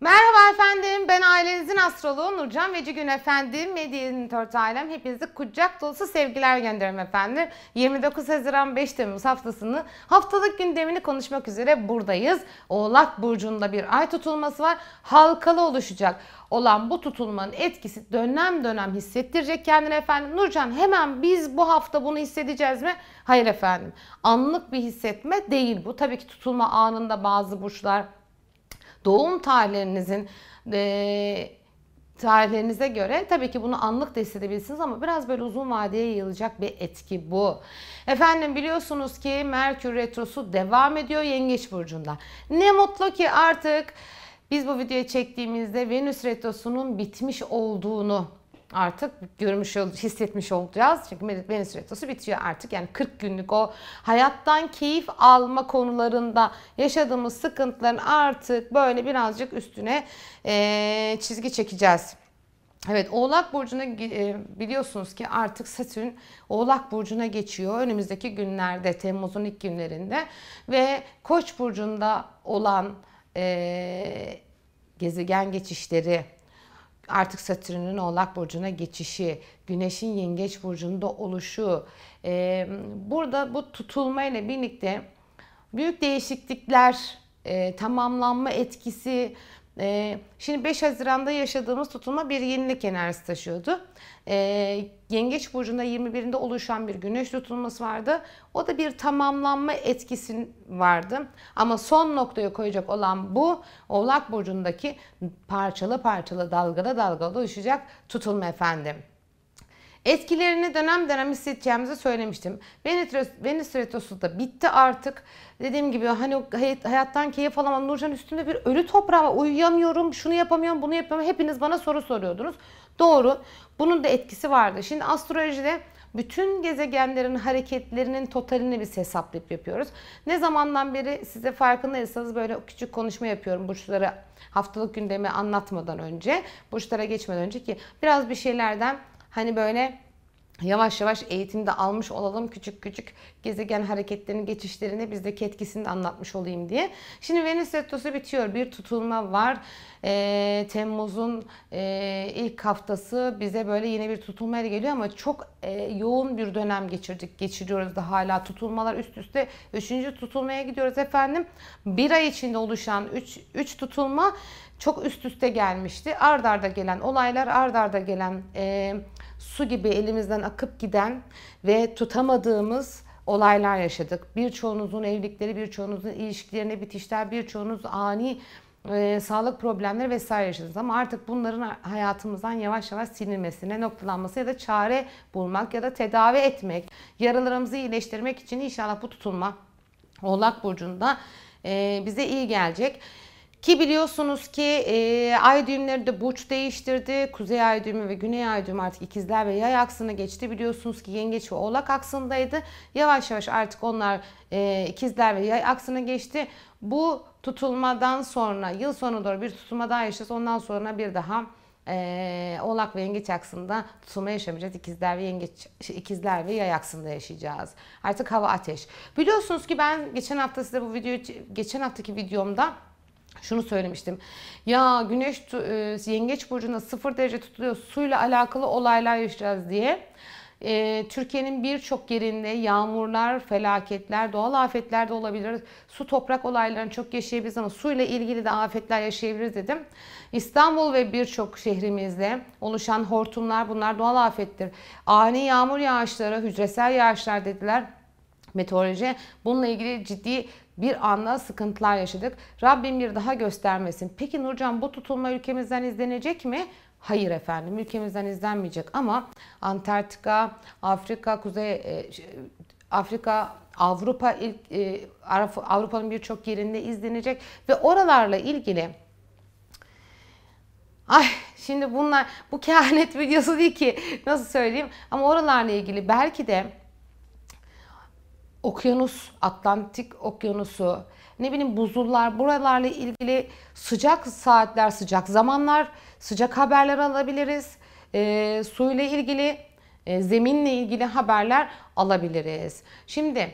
Merhaba efendim, ben ailenizin astroloğu Nurcan Vecigün efendim. Medya ailem hepinize kucak dolusu sevgiler gönderirim efendim. 29 Haziran 5 Temmuz haftasını haftalık gündemini konuşmak üzere buradayız. Oğlak Burcu'nda bir ay tutulması var. Halkalı oluşacak olan bu tutulmanın etkisi dönem dönem hissettirecek kendini efendim. Nurcan hemen biz bu hafta bunu hissedeceğiz mi? Hayır efendim. Anlık bir hissetme değil bu. Tabii ki tutulma anında bazı burçlar doğum tarihlerinizin e, tarihlerinize göre tabii ki bunu anlık da hissedebilirsiniz ama biraz böyle uzun vadeye yayılacak bir etki bu. Efendim biliyorsunuz ki Merkür Retrosu devam ediyor Yengeç Burcu'nda. Ne mutlu ki artık biz bu videoyu çektiğimizde Venüs Retrosu'nun bitmiş olduğunu artık görmüş, hissetmiş olacağız. Çünkü Venüs Retrosu bitiyor artık. Yani 40 günlük o hayattan keyif alma konularında yaşadığımız sıkıntıların artık böyle birazcık üstüne e, çizgi çekeceğiz. Evet Oğlak Burcu'na e, biliyorsunuz ki artık Satürn Oğlak Burcu'na geçiyor önümüzdeki günlerde Temmuz'un ilk günlerinde ve Koç Burcu'nda olan e, gezegen geçişleri artık Satürn'ün Oğlak Burcu'na geçişi, Güneş'in Yengeç Burcu'nda oluşu, e, burada bu tutulmayla birlikte büyük değişiklikler, e, tamamlanma etkisi, ee, şimdi 5 Haziran'da yaşadığımız tutulma bir yenilik enerjisi taşıyordu. Ee, Yengeç Burcu'nda 21'inde oluşan bir güneş tutulması vardı. O da bir tamamlanma etkisi vardı. Ama son noktaya koyacak olan bu Oğlak Burcu'ndaki parçalı parçalı dalgada dalgada oluşacak tutulma efendim. Etkilerini dönem dönem hissedeceğimizi söylemiştim. Venüs Retrosu da bitti artık. Dediğim gibi hani hayattan keyif alamam. Nurcan üstünde bir ölü toprağı var. Uyuyamıyorum, şunu yapamıyorum, bunu yapamıyorum. Hepiniz bana soru soruyordunuz. Doğru. Bunun da etkisi vardı. Şimdi astrolojide bütün gezegenlerin hareketlerinin totalini biz hesaplayıp yapıyoruz. Ne zamandan beri size farkındaysanız böyle küçük konuşma yapıyorum burçlara haftalık gündemi anlatmadan önce, burçlara geçmeden önce ki biraz bir şeylerden Hani böyle yavaş yavaş eğitimde almış olalım küçük küçük gezegen hareketlerini, geçişlerini bizdeki etkisini de anlatmış olayım diye. Şimdi Venüs Retrosu bitiyor. Bir tutulma var. E, Temmuz'un e, ilk haftası bize böyle yine bir tutulmayla geliyor ama çok e, yoğun bir dönem geçirdik. Geçiriyoruz da hala tutulmalar üst üste. Üçüncü tutulmaya gidiyoruz efendim. Bir ay içinde oluşan üç, üç tutulma çok üst üste gelmişti. Ard arda gelen olaylar, ard arda gelen e, su gibi elimizden akıp giden ve tutamadığımız olaylar yaşadık. Birçoğunuzun evlilikleri, birçoğunuzun ilişkilerine bitişler, birçoğunuz ani e, sağlık problemleri vesaire yaşadınız. Ama artık bunların hayatımızdan yavaş yavaş silinmesine, noktalanması ya da çare bulmak ya da tedavi etmek, yaralarımızı iyileştirmek için inşallah bu tutulma Oğlak Burcu'nda e, bize iyi gelecek. Ki biliyorsunuz ki e, ay düğümleri de burç değiştirdi. Kuzey ay düğümü ve güney ay düğümü artık ikizler ve yay aksına geçti. Biliyorsunuz ki yengeç ve oğlak aksındaydı. Yavaş yavaş artık onlar e, ikizler ve yay aksına geçti. Bu tutulmadan sonra yıl sonu doğru bir tutulma daha yaşayacağız. Ondan sonra bir daha e, Oğlak ve Yengeç aksında tutulma yaşamayacağız. İkizler ve Yengeç ikizler ve Yay aksında yaşayacağız. Artık hava ateş. Biliyorsunuz ki ben geçen hafta size bu videoyu geçen haftaki videomda şunu söylemiştim. Ya güneş e, yengeç burcunda sıfır derece tutuluyor suyla alakalı olaylar yaşayacağız diye. E, Türkiye'nin birçok yerinde yağmurlar, felaketler, doğal afetler de olabilir. Su toprak olaylarını çok yaşayabiliriz ama suyla ilgili de afetler yaşayabiliriz dedim. İstanbul ve birçok şehrimizde oluşan hortumlar bunlar doğal afettir. Ani yağmur yağışları, hücresel yağışlar dediler meteoroloji. Bununla ilgili ciddi bir anda sıkıntılar yaşadık. Rabbim bir daha göstermesin. Peki Nurcan bu tutulma ülkemizden izlenecek mi? Hayır efendim ülkemizden izlenmeyecek ama Antarktika, Afrika, Kuzey e, Afrika, Avrupa ilk e, Avrupa'nın birçok yerinde izlenecek ve oralarla ilgili Ay şimdi bunlar bu kehanet videosu değil ki nasıl söyleyeyim ama oralarla ilgili belki de okyanus, Atlantik okyanusu, ne bileyim buzullar, buralarla ilgili sıcak saatler, sıcak zamanlar, sıcak haberler alabiliriz. E, suyla ilgili, e, zeminle ilgili haberler alabiliriz. Şimdi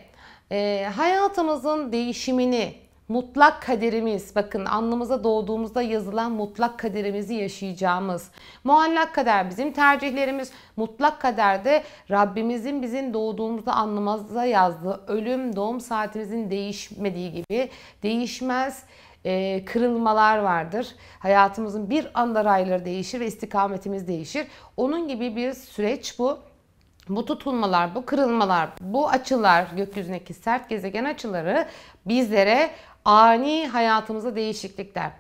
e, hayatımızın değişimini mutlak kaderimiz, bakın alnımıza doğduğumuzda yazılan mutlak kaderimizi yaşayacağımız. Muallak kader bizim tercihlerimiz. Mutlak kaderde Rabbimizin bizim doğduğumuzda alnımıza yazdığı ölüm doğum saatimizin değişmediği gibi değişmez e, kırılmalar vardır. Hayatımızın bir anda rayları değişir ve istikametimiz değişir. Onun gibi bir süreç bu. Bu tutulmalar, bu kırılmalar, bu açılar, gökyüzündeki sert gezegen açıları bizlere ani hayatımızda değişiklikler.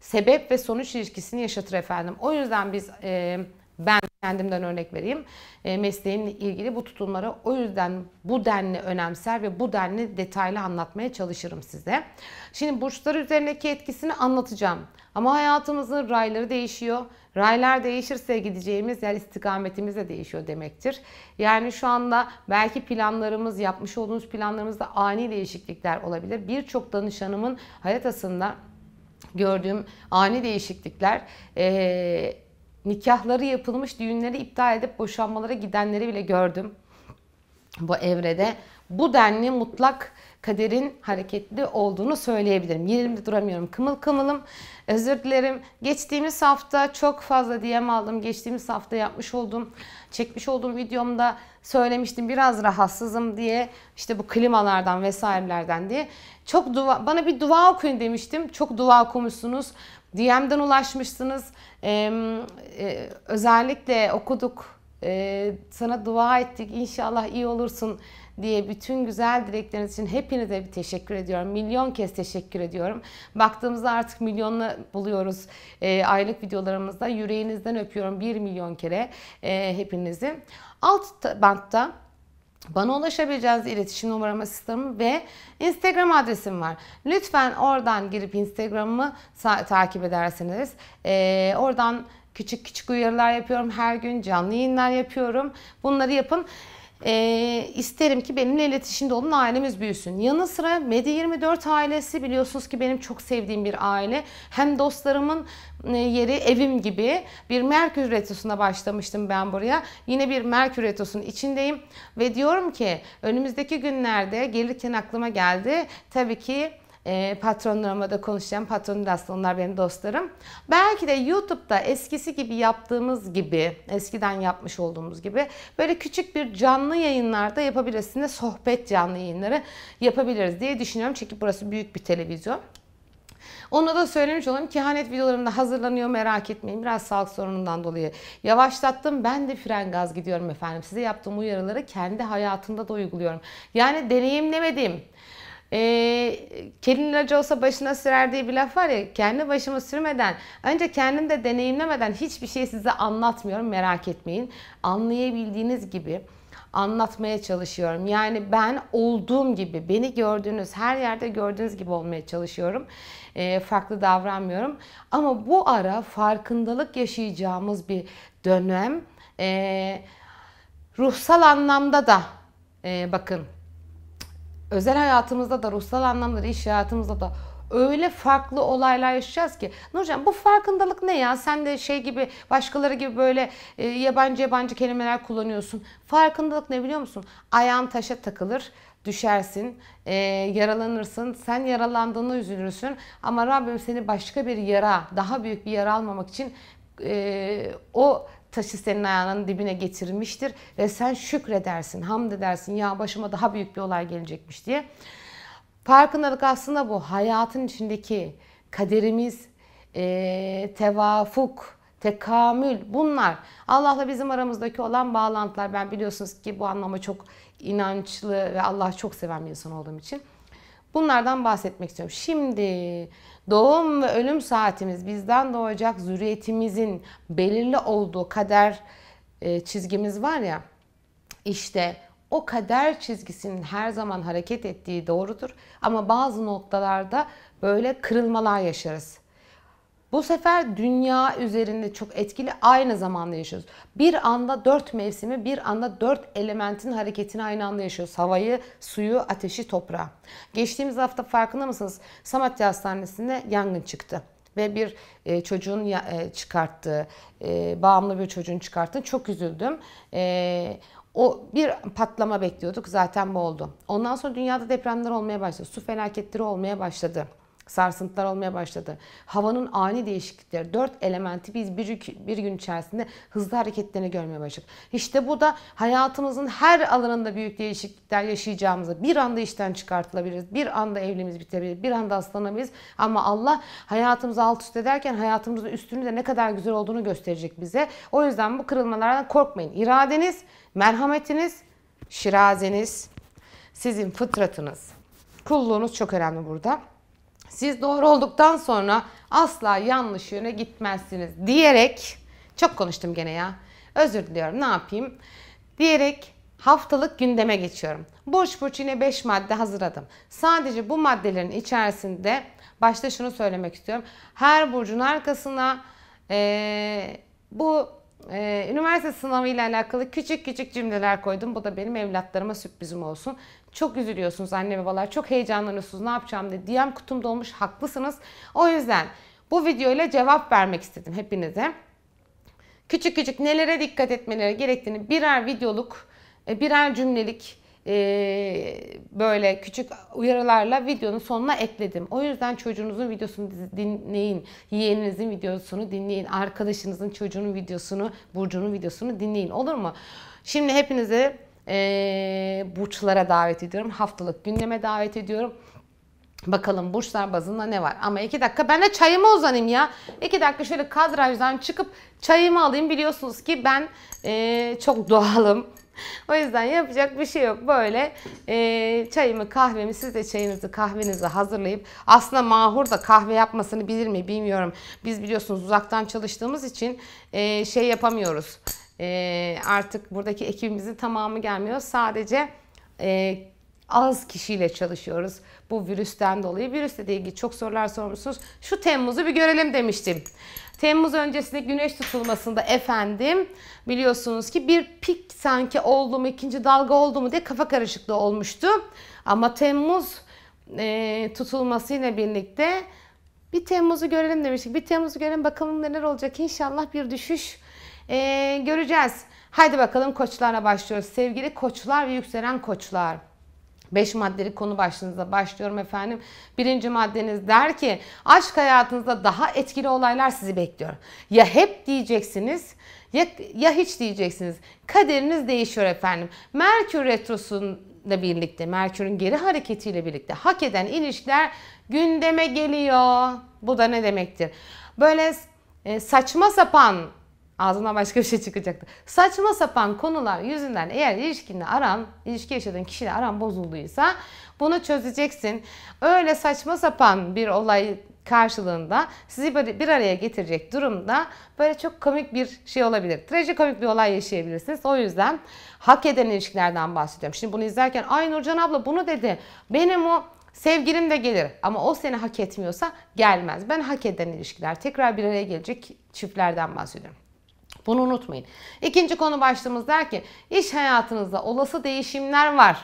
Sebep ve sonuç ilişkisini yaşatır efendim. O yüzden biz e, ben kendimden örnek vereyim. E, mesleğimle ilgili bu tutulmaları o yüzden bu denli önemser ve bu denli detaylı anlatmaya çalışırım size. Şimdi burçlar üzerindeki etkisini anlatacağım. Ama hayatımızın rayları değişiyor. Raylar değişirse gideceğimiz yer istikametimiz de değişiyor demektir. Yani şu anda belki planlarımız, yapmış olduğumuz planlarımızda ani değişiklikler olabilir. Birçok danışanımın haritasında gördüğüm ani değişiklikler ee, nikahları yapılmış düğünleri iptal edip boşanmalara gidenleri bile gördüm bu evrede. Bu denli mutlak kaderin hareketli olduğunu söyleyebilirim. Yerimde duramıyorum. Kımıl kımılım. Özür dilerim. Geçtiğimiz hafta çok fazla DM aldım. Geçtiğimiz hafta yapmış olduğum, çekmiş olduğum videomda söylemiştim. Biraz rahatsızım diye. İşte bu klimalardan vesairelerden diye. Çok dua, bana bir dua okuyun demiştim. Çok dua okumuşsunuz. DM'den ulaşmışsınız. Ee, özellikle okuduk. Ee, sana dua ettik. İnşallah iyi olursun diye bütün güzel dilekleriniz için hepinize bir teşekkür ediyorum. Milyon kez teşekkür ediyorum. Baktığımızda artık milyonla buluyoruz e, aylık videolarımızda. Yüreğinizden öpüyorum bir milyon kere e, hepinizi. Alt bantta bana ulaşabileceğiniz iletişim numaram asistanım ve Instagram adresim var. Lütfen oradan girip Instagram'ımı takip ederseniz e, oradan küçük küçük uyarılar yapıyorum. Her gün canlı yayınlar yapıyorum. Bunları yapın e, isterim ki benimle iletişimde olun ailemiz büyüsün. Yanı sıra Medi 24 ailesi biliyorsunuz ki benim çok sevdiğim bir aile. Hem dostlarımın e, yeri evim gibi bir Merkür Retrosu'na başlamıştım ben buraya. Yine bir Merkür Retrosu'nun içindeyim ve diyorum ki önümüzdeki günlerde gelirken aklıma geldi. Tabii ki e, patronlarıma da konuşacağım. Patronum da aslında onlar benim dostlarım. Belki de YouTube'da eskisi gibi yaptığımız gibi, eskiden yapmış olduğumuz gibi böyle küçük bir canlı yayınlarda yapabiliriz. Sizinle sohbet canlı yayınları yapabiliriz diye düşünüyorum. Çünkü burası büyük bir televizyon. Onu da söylemiş olayım. Kehanet videolarımda hazırlanıyor merak etmeyin. Biraz sağlık sorunundan dolayı yavaşlattım. Ben de fren gaz gidiyorum efendim. Size yaptığım uyarıları kendi hayatımda da uyguluyorum. Yani deneyimlemedim e, kelin ilacı olsa başına sürer diye bir laf var ya kendi başıma sürmeden önce kendim de deneyimlemeden hiçbir şey size anlatmıyorum merak etmeyin. Anlayabildiğiniz gibi anlatmaya çalışıyorum. Yani ben olduğum gibi beni gördüğünüz her yerde gördüğünüz gibi olmaya çalışıyorum. E, farklı davranmıyorum. Ama bu ara farkındalık yaşayacağımız bir dönem. E, ruhsal anlamda da e, bakın özel hayatımızda da, ruhsal anlamda da, iş hayatımızda da öyle farklı olaylar yaşayacağız ki. Nurcan bu farkındalık ne ya? Sen de şey gibi başkaları gibi böyle e, yabancı yabancı kelimeler kullanıyorsun. Farkındalık ne biliyor musun? Ayağın taşa takılır düşersin, e, yaralanırsın. Sen yaralandığını üzülürsün. Ama Rabbim seni başka bir yara, daha büyük bir yara almamak için e, o taşı senin ayağının dibine getirmiştir ve sen şükredersin, hamd edersin ya başıma daha büyük bir olay gelecekmiş diye. Farkındalık aslında bu hayatın içindeki kaderimiz, e, tevafuk, tekamül bunlar. Allah'la bizim aramızdaki olan bağlantılar. Ben biliyorsunuz ki bu anlama çok inançlı ve Allah'ı çok seven bir insan olduğum için. Bunlardan bahsetmek istiyorum. Şimdi doğum ve ölüm saatimiz bizden doğacak zürriyetimizin belirli olduğu kader e, çizgimiz var ya. İşte o kader çizgisinin her zaman hareket ettiği doğrudur. Ama bazı noktalarda böyle kırılmalar yaşarız. Bu sefer dünya üzerinde çok etkili aynı zamanda yaşıyoruz. Bir anda dört mevsimi, bir anda dört elementin hareketini aynı anda yaşıyoruz. Havayı, suyu, ateşi, toprağı. Geçtiğimiz hafta farkında mısınız? Samatya Hastanesi'nde yangın çıktı. Ve bir e, çocuğun ya, e, çıkarttığı, e, bağımlı bir çocuğun çıkarttığını çok üzüldüm. O bir patlama bekliyorduk zaten bu oldu. Ondan sonra dünyada depremler olmaya başladı. Su felaketleri olmaya başladı sarsıntılar olmaya başladı. Havanın ani değişiklikleri, dört elementi biz bir, bir gün içerisinde hızlı hareketlerini görmeye başladık. İşte bu da hayatımızın her alanında büyük değişiklikler yaşayacağımızı, bir anda işten çıkartılabiliriz, bir anda evliliğimiz bitebilir, bir anda hastalanabiliriz. Ama Allah hayatımızı alt üst ederken hayatımızın üstünü de ne kadar güzel olduğunu gösterecek bize. O yüzden bu kırılmalardan korkmayın. İradeniz, merhametiniz, şirazeniz, sizin fıtratınız, kulluğunuz çok önemli burada. Siz doğru olduktan sonra asla yanlış yöne gitmezsiniz diyerek çok konuştum gene ya. Özür diliyorum ne yapayım? Diyerek haftalık gündeme geçiyorum. Burç burç yine 5 madde hazırladım. Sadece bu maddelerin içerisinde başta şunu söylemek istiyorum. Her burcun arkasına ee, bu e, üniversite sınavı ile alakalı küçük küçük cümleler koydum. Bu da benim evlatlarıma sürprizim olsun. Çok üzülüyorsunuz anne babalar. Çok heyecanlanıyorsunuz. Ne yapacağım diye. DM kutum dolmuş. Haklısınız. O yüzden bu videoyla cevap vermek istedim hepinize. Küçük küçük nelere dikkat etmeleri gerektiğini birer videoluk, e, birer cümlelik e, böyle küçük uyarılarla videonun sonuna ekledim. O yüzden çocuğunuzun videosunu dinleyin. Yeğeninizin videosunu dinleyin. Arkadaşınızın çocuğunun videosunu, Burcu'nun videosunu dinleyin. Olur mu? Şimdi hepinize e, burçlara davet ediyorum. Haftalık gündeme davet ediyorum. Bakalım burçlar bazında ne var? Ama iki dakika ben de çayıma uzanayım ya. İki dakika şöyle kadrajdan çıkıp çayımı alayım. Biliyorsunuz ki ben e, çok doğalım. O yüzden yapacak bir şey yok. Böyle e, çayımı kahvemi siz de çayınızı kahvenizi hazırlayıp aslında Mahur da kahve yapmasını bilir mi bilmiyorum. Biz biliyorsunuz uzaktan çalıştığımız için e, şey yapamıyoruz. E, artık buradaki ekibimizin tamamı gelmiyor. Sadece e, az kişiyle çalışıyoruz. Bu virüsten dolayı. Virüsle ilgili çok sorular sormuşsunuz. Şu Temmuz'u bir görelim demiştim. Temmuz öncesinde güneş tutulmasında efendim biliyorsunuz ki bir pik sanki oldu mu ikinci dalga oldu mu diye kafa karışıklığı olmuştu. Ama Temmuz e, tutulmasıyla birlikte bir Temmuz'u görelim demiştik. Bir Temmuz'u görelim bakalım neler olacak. İnşallah bir düşüş e, göreceğiz. Haydi bakalım koçlarla başlıyoruz. Sevgili koçlar ve yükselen koçlar. 5 maddeli konu başlığınıza başlıyorum efendim. Birinci maddeniz der ki aşk hayatınızda daha etkili olaylar sizi bekliyor. Ya hep diyeceksiniz ya, ya hiç diyeceksiniz. Kaderiniz değişiyor efendim. Merkür Retrosu'nda birlikte, Merkür'ün geri hareketiyle birlikte hak eden ilişkiler gündeme geliyor. Bu da ne demektir? Böyle e, saçma sapan Ağzından başka bir şey çıkacaktı. Saçma sapan konular yüzünden eğer ilişkinde aran, ilişki yaşadığın kişiyle aran bozulduysa bunu çözeceksin. Öyle saçma sapan bir olay karşılığında sizi bir araya getirecek durumda böyle çok komik bir şey olabilir. Trajikomik bir olay yaşayabilirsiniz. O yüzden hak eden ilişkilerden bahsediyorum. Şimdi bunu izlerken ay Nurcan abla bunu dedi. Benim o Sevgilim de gelir ama o seni hak etmiyorsa gelmez. Ben hak eden ilişkiler tekrar bir araya gelecek çiftlerden bahsediyorum. Bunu unutmayın. İkinci konu başlığımız der ki iş hayatınızda olası değişimler var.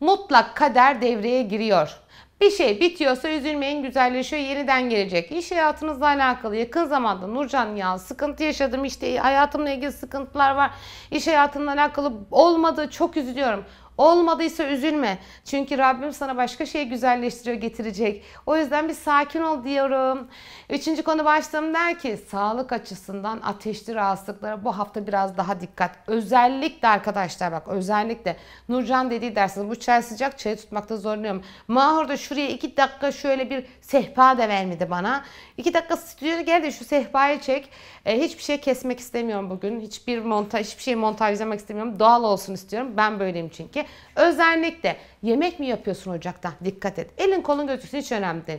Mutlak kader devreye giriyor. Bir şey bitiyorsa üzülmeyin güzelleşiyor yeniden gelecek. İş hayatınızla alakalı yakın zamanda Nurcan ya sıkıntı yaşadım işte hayatımla ilgili sıkıntılar var. İş hayatımla alakalı olmadı çok üzülüyorum. Olmadıysa üzülme. Çünkü Rabbim sana başka şey güzelleştiriyor, getirecek. O yüzden bir sakin ol diyorum. Üçüncü konu başlığım der ki sağlık açısından ateşli rahatsızlıklara bu hafta biraz daha dikkat. Özellikle arkadaşlar bak özellikle Nurcan dediği dersiniz bu çay sıcak çayı tutmakta zorlanıyorum. Mahur da şuraya iki dakika şöyle bir sehpa da vermedi bana. İki dakika stüdyoya gel de şu sehpayı çek. E, hiçbir şey kesmek istemiyorum bugün. Hiçbir montaj, hiçbir şey montajlamak istemiyorum. Doğal olsun istiyorum. Ben böyleyim çünkü. Özellikle yemek mi yapıyorsun ocakta? Dikkat et. Elin kolun gözüksün hiç önemli değil.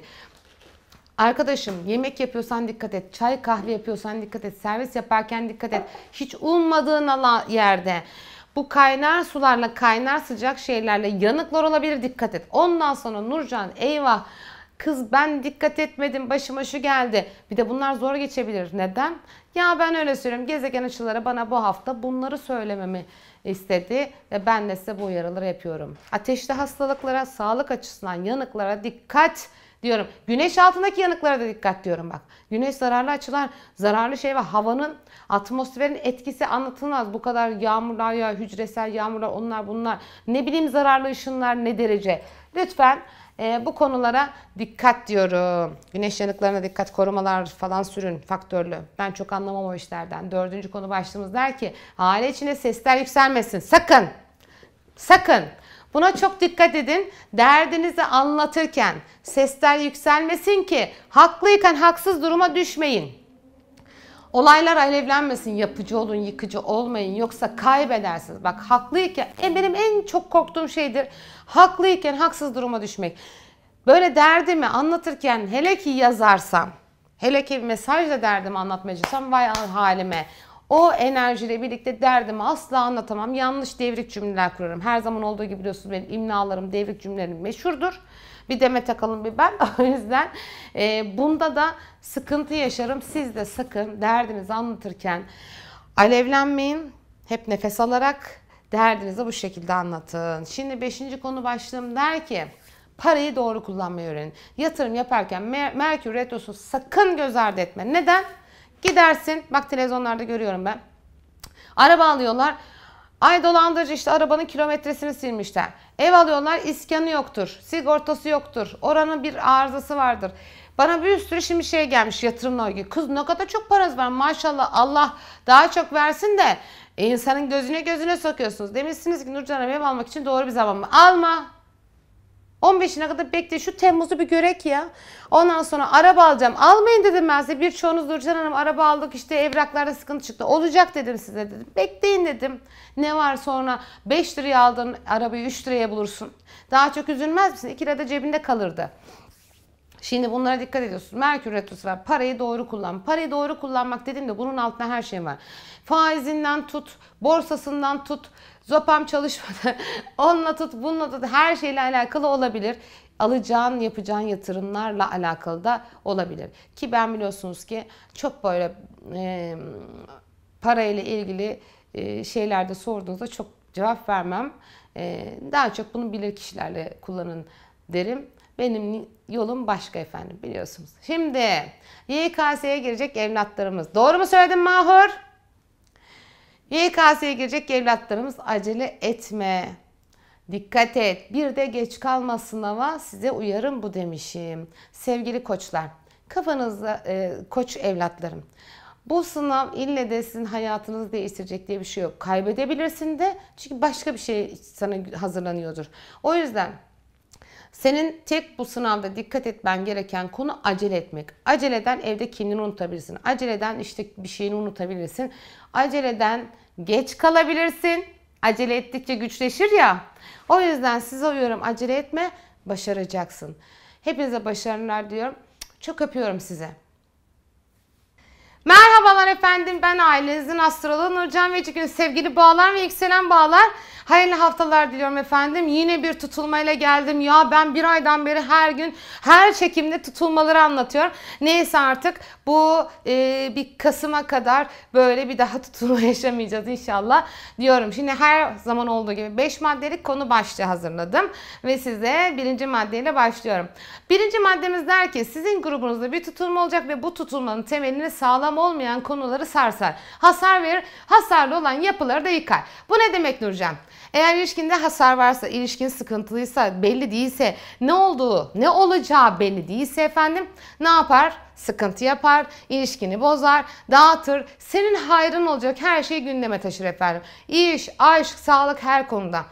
Arkadaşım yemek yapıyorsan dikkat et. Çay kahve yapıyorsan dikkat et. Servis yaparken dikkat et. Hiç ummadığın yerde bu kaynar sularla kaynar sıcak şeylerle yanıklar olabilir dikkat et. Ondan sonra Nurcan eyvah Kız ben dikkat etmedim başıma şu geldi. Bir de bunlar zor geçebilir. Neden? Ya ben öyle söylüyorum. Gezegen açıları bana bu hafta bunları söylememi istedi ve ben de size bu uyarıları yapıyorum. Ateşli hastalıklara, sağlık açısından yanıklara dikkat diyorum. Güneş altındaki yanıklara da dikkat diyorum bak. Güneş zararlı açılar, zararlı şey ve havanın, atmosferin etkisi anlatılmaz. Bu kadar yağmurlar ya, hücresel yağmurlar, onlar bunlar. Ne bileyim zararlı ışınlar ne derece. Lütfen e, bu konulara dikkat diyorum. Güneş yanıklarına dikkat, korumalar falan sürün faktörlü. Ben çok anlamam o işlerden. Dördüncü konu başlığımız der ki aile içinde sesler yükselmesin. Sakın. Sakın. Buna çok dikkat edin. Derdinizi anlatırken sesler yükselmesin ki haklıyken haksız duruma düşmeyin. Olaylar alevlenmesin, yapıcı olun, yıkıcı olmayın yoksa kaybedersiniz. Bak haklıyken, e, benim en çok korktuğum şeydir haklıyken haksız duruma düşmek. Böyle derdimi anlatırken hele ki yazarsam, hele ki mesajla derdimi anlatmaya çalışsam vay halime. O enerjiyle birlikte derdimi asla anlatamam. Yanlış devrik cümleler kurarım. Her zaman olduğu gibi biliyorsunuz benim imlalarım, devrik cümlelerim meşhurdur. Bir Demet Akalın bir ben. O yüzden e, bunda da sıkıntı yaşarım. Siz de sakın derdinizi anlatırken alevlenmeyin. Hep nefes alarak derdinizi bu şekilde anlatın. Şimdi beşinci konu başlığım der ki parayı doğru kullanmayı öğrenin. Yatırım yaparken Mer Merkür Retrosu sakın göz ardı etme. Neden? Gidersin, bak televizyonlarda görüyorum ben. Araba alıyorlar. Ay dolandırıcı işte arabanın kilometresini silmişler. Ev alıyorlar iskanı yoktur. Sigortası yoktur. Oranın bir arızası vardır. Bana bir sürü şimdi şey gelmiş yatırımla ilgili. Kız ne kadar çok paranız var maşallah Allah daha çok versin de insanın gözüne gözüne sokuyorsunuz. Demişsiniz ki Nurcan ev almak için doğru bir zaman mı? Alma. 15'ine kadar bekle şu Temmuz'u bir görek ya. Ondan sonra araba alacağım. Almayın dedim ben size. Birçoğunuz Nurcan Hanım araba aldık işte evraklarda sıkıntı çıktı. Olacak dedim size dedim. Bekleyin dedim. Ne var sonra 5 liraya aldın arabayı 3 liraya bulursun. Daha çok üzülmez misin? 2 lira da cebinde kalırdı. Şimdi bunlara dikkat ediyorsun. Merkür Retrosu var. Parayı doğru kullan. Parayı doğru kullanmak dediğimde bunun altında her şey var. Faizinden tut, borsasından tut, Zopam çalışmadı. Onunla tut, bununla tut. Her şeyle alakalı olabilir. Alacağın, yapacağın yatırımlarla alakalı da olabilir. Ki ben biliyorsunuz ki çok böyle e, parayla ilgili e, şeylerde sorduğunuzda çok cevap vermem. E, daha çok bunu bilir kişilerle kullanın derim. Benim yolum başka efendim biliyorsunuz. Şimdi YKS'ye girecek evlatlarımız. Doğru mu söyledim Mahur? YKS'ye girecek evlatlarımız acele etme. Dikkat et. Bir de geç kalma sınava size uyarım bu demişim. Sevgili koçlar, kafanızda e, koç evlatlarım. Bu sınav ille de sizin hayatınızı değiştirecek diye bir şey yok. Kaybedebilirsin de çünkü başka bir şey sana hazırlanıyordur. O yüzden senin tek bu sınavda dikkat etmen gereken konu acele etmek. Aceleden evde kendini unutabilirsin. Aceleden işte bir şeyini unutabilirsin. Aceleden geç kalabilirsin. Acele ettikçe güçleşir ya. O yüzden size uyuyorum acele etme başaracaksın. Hepinize başarılar diyorum. Çok öpüyorum size. Merhabalar efendim ben ailenizin astroloğu Nurcan ve sevgili bağlar ve yükselen bağlar. Hayırlı haftalar diliyorum efendim. Yine bir tutulmayla geldim. Ya ben bir aydan beri her gün her çekimde tutulmaları anlatıyorum. Neyse artık bu e, bir Kasım'a kadar böyle bir daha tutulma yaşamayacağız inşallah diyorum. Şimdi her zaman olduğu gibi 5 maddelik konu başlığı hazırladım. Ve size birinci maddeyle başlıyorum. Birinci maddemiz der ki sizin grubunuzda bir tutulma olacak ve bu tutulmanın temelini sağlam olmayan konuları sarsar. Hasar verir, hasarlı olan yapıları da yıkar. Bu ne demek Nurcan? Eğer ilişkinde hasar varsa, ilişkin sıkıntılıysa, belli değilse, ne olduğu, ne olacağı belli değilse efendim ne yapar? Sıkıntı yapar, ilişkini bozar, dağıtır. Senin hayrın olacak her şeyi gündeme taşır efendim. İş, aşk, sağlık her konuda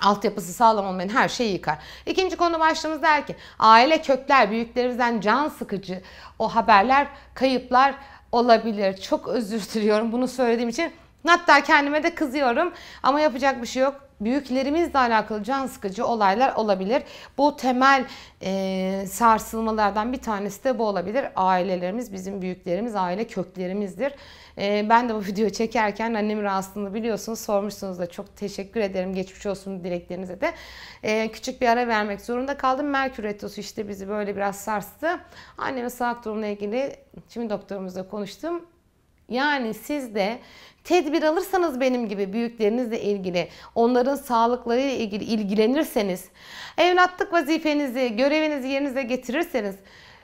altyapısı sağlam olmayan her şeyi yıkar. İkinci konu başlığımız der ki aile kökler büyüklerimizden can sıkıcı o haberler, kayıplar olabilir. Çok özür diliyorum bunu söylediğim için. Hatta kendime de kızıyorum ama yapacak bir şey yok. Büyüklerimizle alakalı can sıkıcı olaylar olabilir. Bu temel e, sarsılmalardan bir tanesi de bu olabilir. Ailelerimiz, bizim büyüklerimiz, aile köklerimizdir. E, ben de bu videoyu çekerken annemin rahatsızlığını biliyorsunuz, sormuşsunuz da çok teşekkür ederim. Geçmiş olsun dileklerinize de. E, küçük bir ara vermek zorunda kaldım. Merkür Retrosu işte bizi böyle biraz sarstı. Annemin sağlık durumuna ilgili şimdi doktorumuzla konuştum Yani siz de tedbir alırsanız benim gibi büyüklerinizle ilgili, onların sağlıklarıyla ilgili ilgilenirseniz, evlatlık vazifenizi, görevinizi yerinize getirirseniz,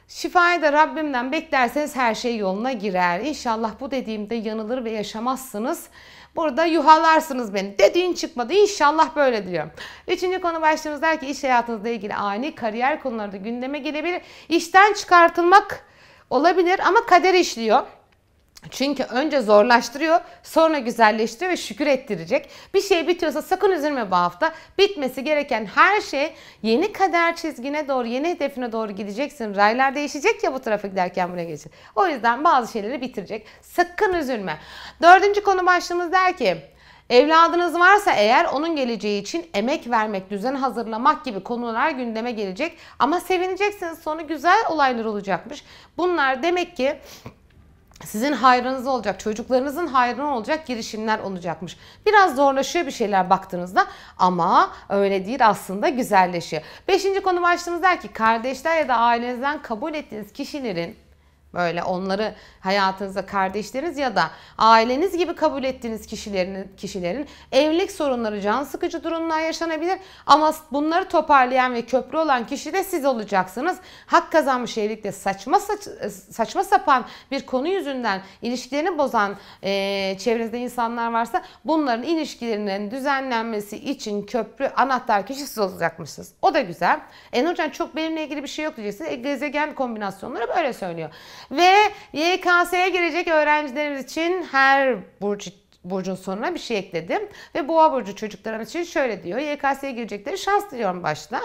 şifayı da Rabbimden beklerseniz her şey yoluna girer. İnşallah bu dediğimde yanılır ve yaşamazsınız. Burada yuhalarsınız beni. Dediğin çıkmadı. İnşallah böyle diyorum. Üçüncü konu başlığımız der ki iş hayatınızla ilgili ani kariyer konuları da gündeme gelebilir. İşten çıkartılmak olabilir ama kader işliyor. Çünkü önce zorlaştırıyor, sonra güzelleştiriyor ve şükür ettirecek. Bir şey bitiyorsa sakın üzülme bu hafta. Bitmesi gereken her şey yeni kader çizgine doğru, yeni hedefine doğru gideceksin. Raylar değişecek ya bu tarafa giderken buraya geçecek. O yüzden bazı şeyleri bitirecek. Sakın üzülme. Dördüncü konu başlığımız der ki Evladınız varsa eğer onun geleceği için emek vermek, düzen hazırlamak gibi konular gündeme gelecek. Ama sevineceksiniz sonu güzel olaylar olacakmış. Bunlar demek ki sizin hayrınız olacak, çocuklarınızın hayrına olacak girişimler olacakmış. Biraz zorlaşıyor bir şeyler baktığınızda ama öyle değil aslında güzelleşiyor. Beşinci konu başlığımız der ki kardeşler ya da ailenizden kabul ettiğiniz kişilerin Böyle onları hayatınızda kardeşleriniz ya da aileniz gibi kabul ettiğiniz kişilerin, kişilerin evlilik sorunları can sıkıcı durumlar yaşanabilir. Ama bunları toparlayan ve köprü olan kişi de siz olacaksınız. Hak kazanmış evlilikte saçma saç, saçma sapan bir konu yüzünden ilişkilerini bozan e, çevrenizde insanlar varsa bunların ilişkilerinin düzenlenmesi için köprü anahtar kişi siz olacakmışsınız. O da güzel. En hocam çok benimle ilgili bir şey yok diyeceksiniz. E, gezegen kombinasyonları böyle söylüyor. Ve YKS'ye girecek öğrencilerimiz için her burç burcun sonuna bir şey ekledim. Ve boğa burcu çocuklarım için şöyle diyor. YKS'ye girecekleri şans diliyorum başta.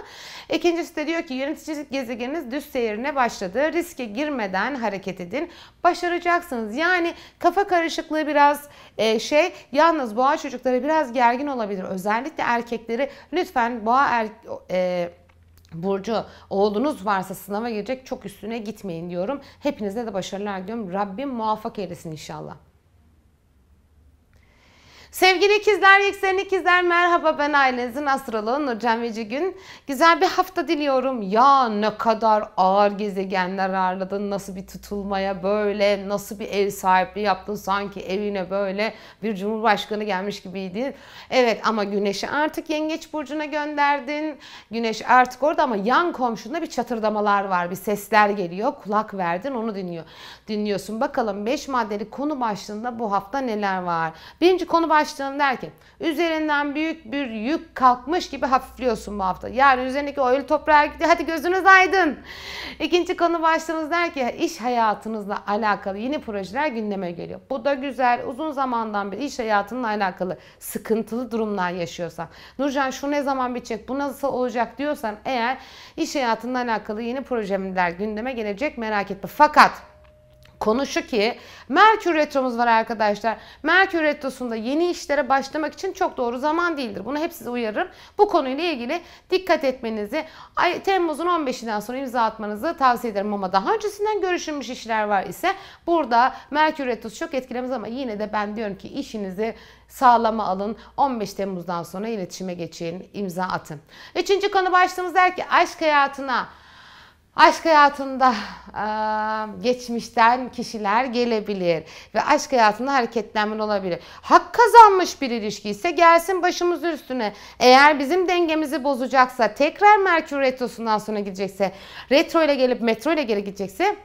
İkincisi de diyor ki yöneticilik gezegeniniz düz seyrine başladı. Riske girmeden hareket edin. Başaracaksınız. Yani kafa karışıklığı biraz e, şey. Yalnız boğa çocukları biraz gergin olabilir. Özellikle erkekleri lütfen boğa er, e, Burcu oğlunuz varsa sınava girecek çok üstüne gitmeyin diyorum. Hepinize de başarılar diliyorum. Rabbim muvaffak eylesin inşallah. Sevgili ikizler, yükselen ikizler merhaba ben ailenizin astroloğu Nurcan Vecigün. Güzel bir hafta diliyorum. Ya ne kadar ağır gezegenler ağırladın, nasıl bir tutulmaya böyle, nasıl bir ev sahipliği yaptın sanki evine böyle bir cumhurbaşkanı gelmiş gibiydi. Evet ama güneşi artık yengeç burcuna gönderdin. Güneş artık orada ama yan komşunda bir çatırdamalar var, bir sesler geliyor. Kulak verdin onu dinliyor. Dinliyorsun. Bakalım 5 maddeli konu başlığında bu hafta neler var? Birinci konu başlığı başlığını derken üzerinden büyük bir yük kalkmış gibi hafifliyorsun bu hafta. Yani üzerindeki o ölü toprağa gitti hadi gözünüz aydın. İkinci konu başlığımız der ki iş hayatınızla alakalı yeni projeler gündeme geliyor. Bu da güzel uzun zamandan beri iş hayatınızla alakalı sıkıntılı durumlar yaşıyorsan. Nurcan şu ne zaman bitecek bu nasıl olacak diyorsan eğer iş hayatınla alakalı yeni projeler gündeme gelecek merak etme. Fakat Konu şu ki Merkür Retro'muz var arkadaşlar. Merkür Retro'sunda yeni işlere başlamak için çok doğru zaman değildir. Bunu hep size uyarırım. Bu konuyla ilgili dikkat etmenizi, ay, Temmuz'un 15'inden sonra imza atmanızı tavsiye ederim. Ama daha öncesinden görüşülmüş işler var ise burada Merkür Retro'su çok etkilemez ama yine de ben diyorum ki işinizi sağlama alın. 15 Temmuz'dan sonra iletişime geçin, imza atın. Üçüncü konu başlığımız der ki aşk hayatına Aşk hayatında geçmişten kişiler gelebilir ve aşk hayatında hareketlenme olabilir. Hak kazanmış bir ilişki ise gelsin başımız üstüne. Eğer bizim dengemizi bozacaksa tekrar Merkür Retrosu'ndan sonra gidecekse retro ile gelip metro ile geri gidecekse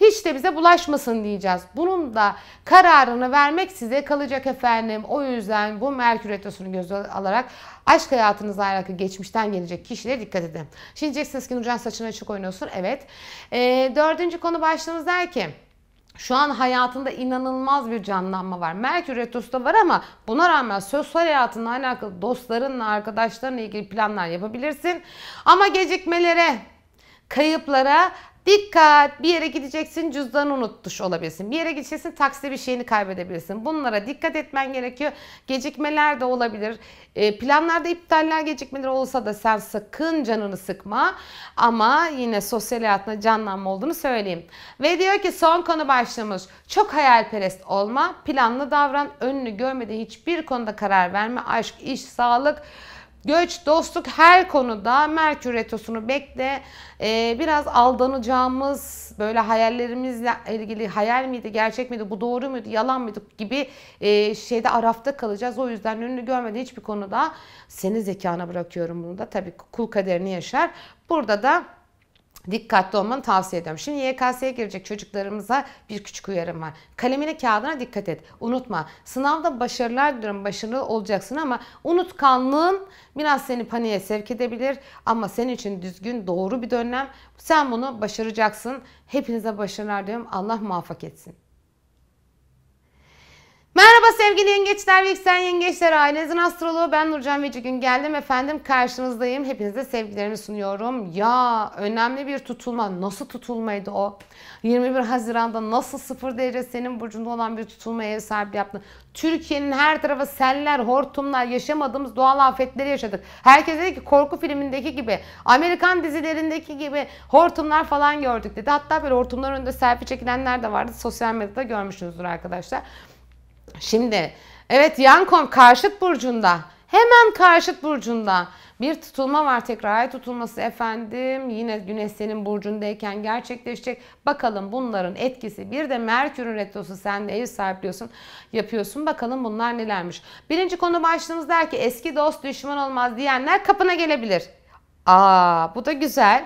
hiç de bize bulaşmasın diyeceğiz. Bunun da kararını vermek size kalacak efendim. O yüzden bu Merkür Retrosu'nu göze alarak aşk hayatınızla alakalı geçmişten gelecek kişilere dikkat edin. Şimdi diyeceksiniz ki Nurcan saçını açık oynuyorsun. Evet. E, dördüncü konu başlığımız der ki şu an hayatında inanılmaz bir canlanma var. Merkür Retrosu da var ama buna rağmen sosyal hayatınla alakalı dostlarınla, arkadaşlarınla ilgili planlar yapabilirsin. Ama gecikmelere, kayıplara Dikkat! Bir yere gideceksin cüzdanı unutmuş olabilirsin. Bir yere gideceksin takside bir şeyini kaybedebilirsin. Bunlara dikkat etmen gerekiyor. Gecikmeler de olabilir. E, planlarda iptaller gecikmeler olsa da sen sakın canını sıkma. Ama yine sosyal hayatında canlanma olduğunu söyleyeyim. Ve diyor ki son konu başlığımız. Çok hayalperest olma. Planlı davran. Önünü görmeden hiçbir konuda karar verme. Aşk, iş, sağlık Göç, dostluk her konuda Merkür Retrosu'nu bekle. Ee, biraz aldanacağımız böyle hayallerimizle ilgili hayal miydi, gerçek miydi, bu doğru muydu, yalan mıydı gibi e, şeyde arafta kalacağız. O yüzden önünü görmediği hiçbir konuda seni zekana bırakıyorum bunu da. Tabii kul kaderini yaşar. Burada da dikkatli olmanı tavsiye ediyorum. Şimdi YKS'ye girecek çocuklarımıza bir küçük uyarım var. Kalemine kağıdına dikkat et. Unutma. Sınavda başarılar diliyorum. Başarılı olacaksın ama unutkanlığın biraz seni paniğe sevk edebilir. Ama senin için düzgün, doğru bir dönem. Sen bunu başaracaksın. Hepinize başarılar diliyorum. Allah muvaffak etsin. Merhaba sevgili yengeçler ve yükselen yengeçler ailenizin astroloğu. Ben Nurcan Vecigün geldim efendim karşınızdayım. Hepinize sevgilerimi sunuyorum. Ya önemli bir tutulma. Nasıl tutulmaydı o? 21 Haziran'da nasıl sıfır derece senin burcunda olan bir tutulmaya ev sahibi yaptın Türkiye'nin her tarafı seller hortumlar yaşamadığımız doğal afetleri yaşadık. Herkes dedi ki korku filmindeki gibi Amerikan dizilerindeki gibi hortumlar falan gördük dedi. Hatta böyle hortumlar önünde selfie çekilenler de vardı. Sosyal medyada görmüşsünüzdür arkadaşlar Şimdi evet Yankom karşıt burcunda. Hemen karşıt burcunda bir tutulma var tekrar ay tutulması efendim. Yine güneş senin burcundayken gerçekleşecek. Bakalım bunların etkisi. Bir de Merkür'ün retrosu sen de ev sahipliyorsun, yapıyorsun. Bakalım bunlar nelermiş. Birinci konu başlığımız der ki eski dost düşman olmaz diyenler kapına gelebilir. Aa bu da güzel.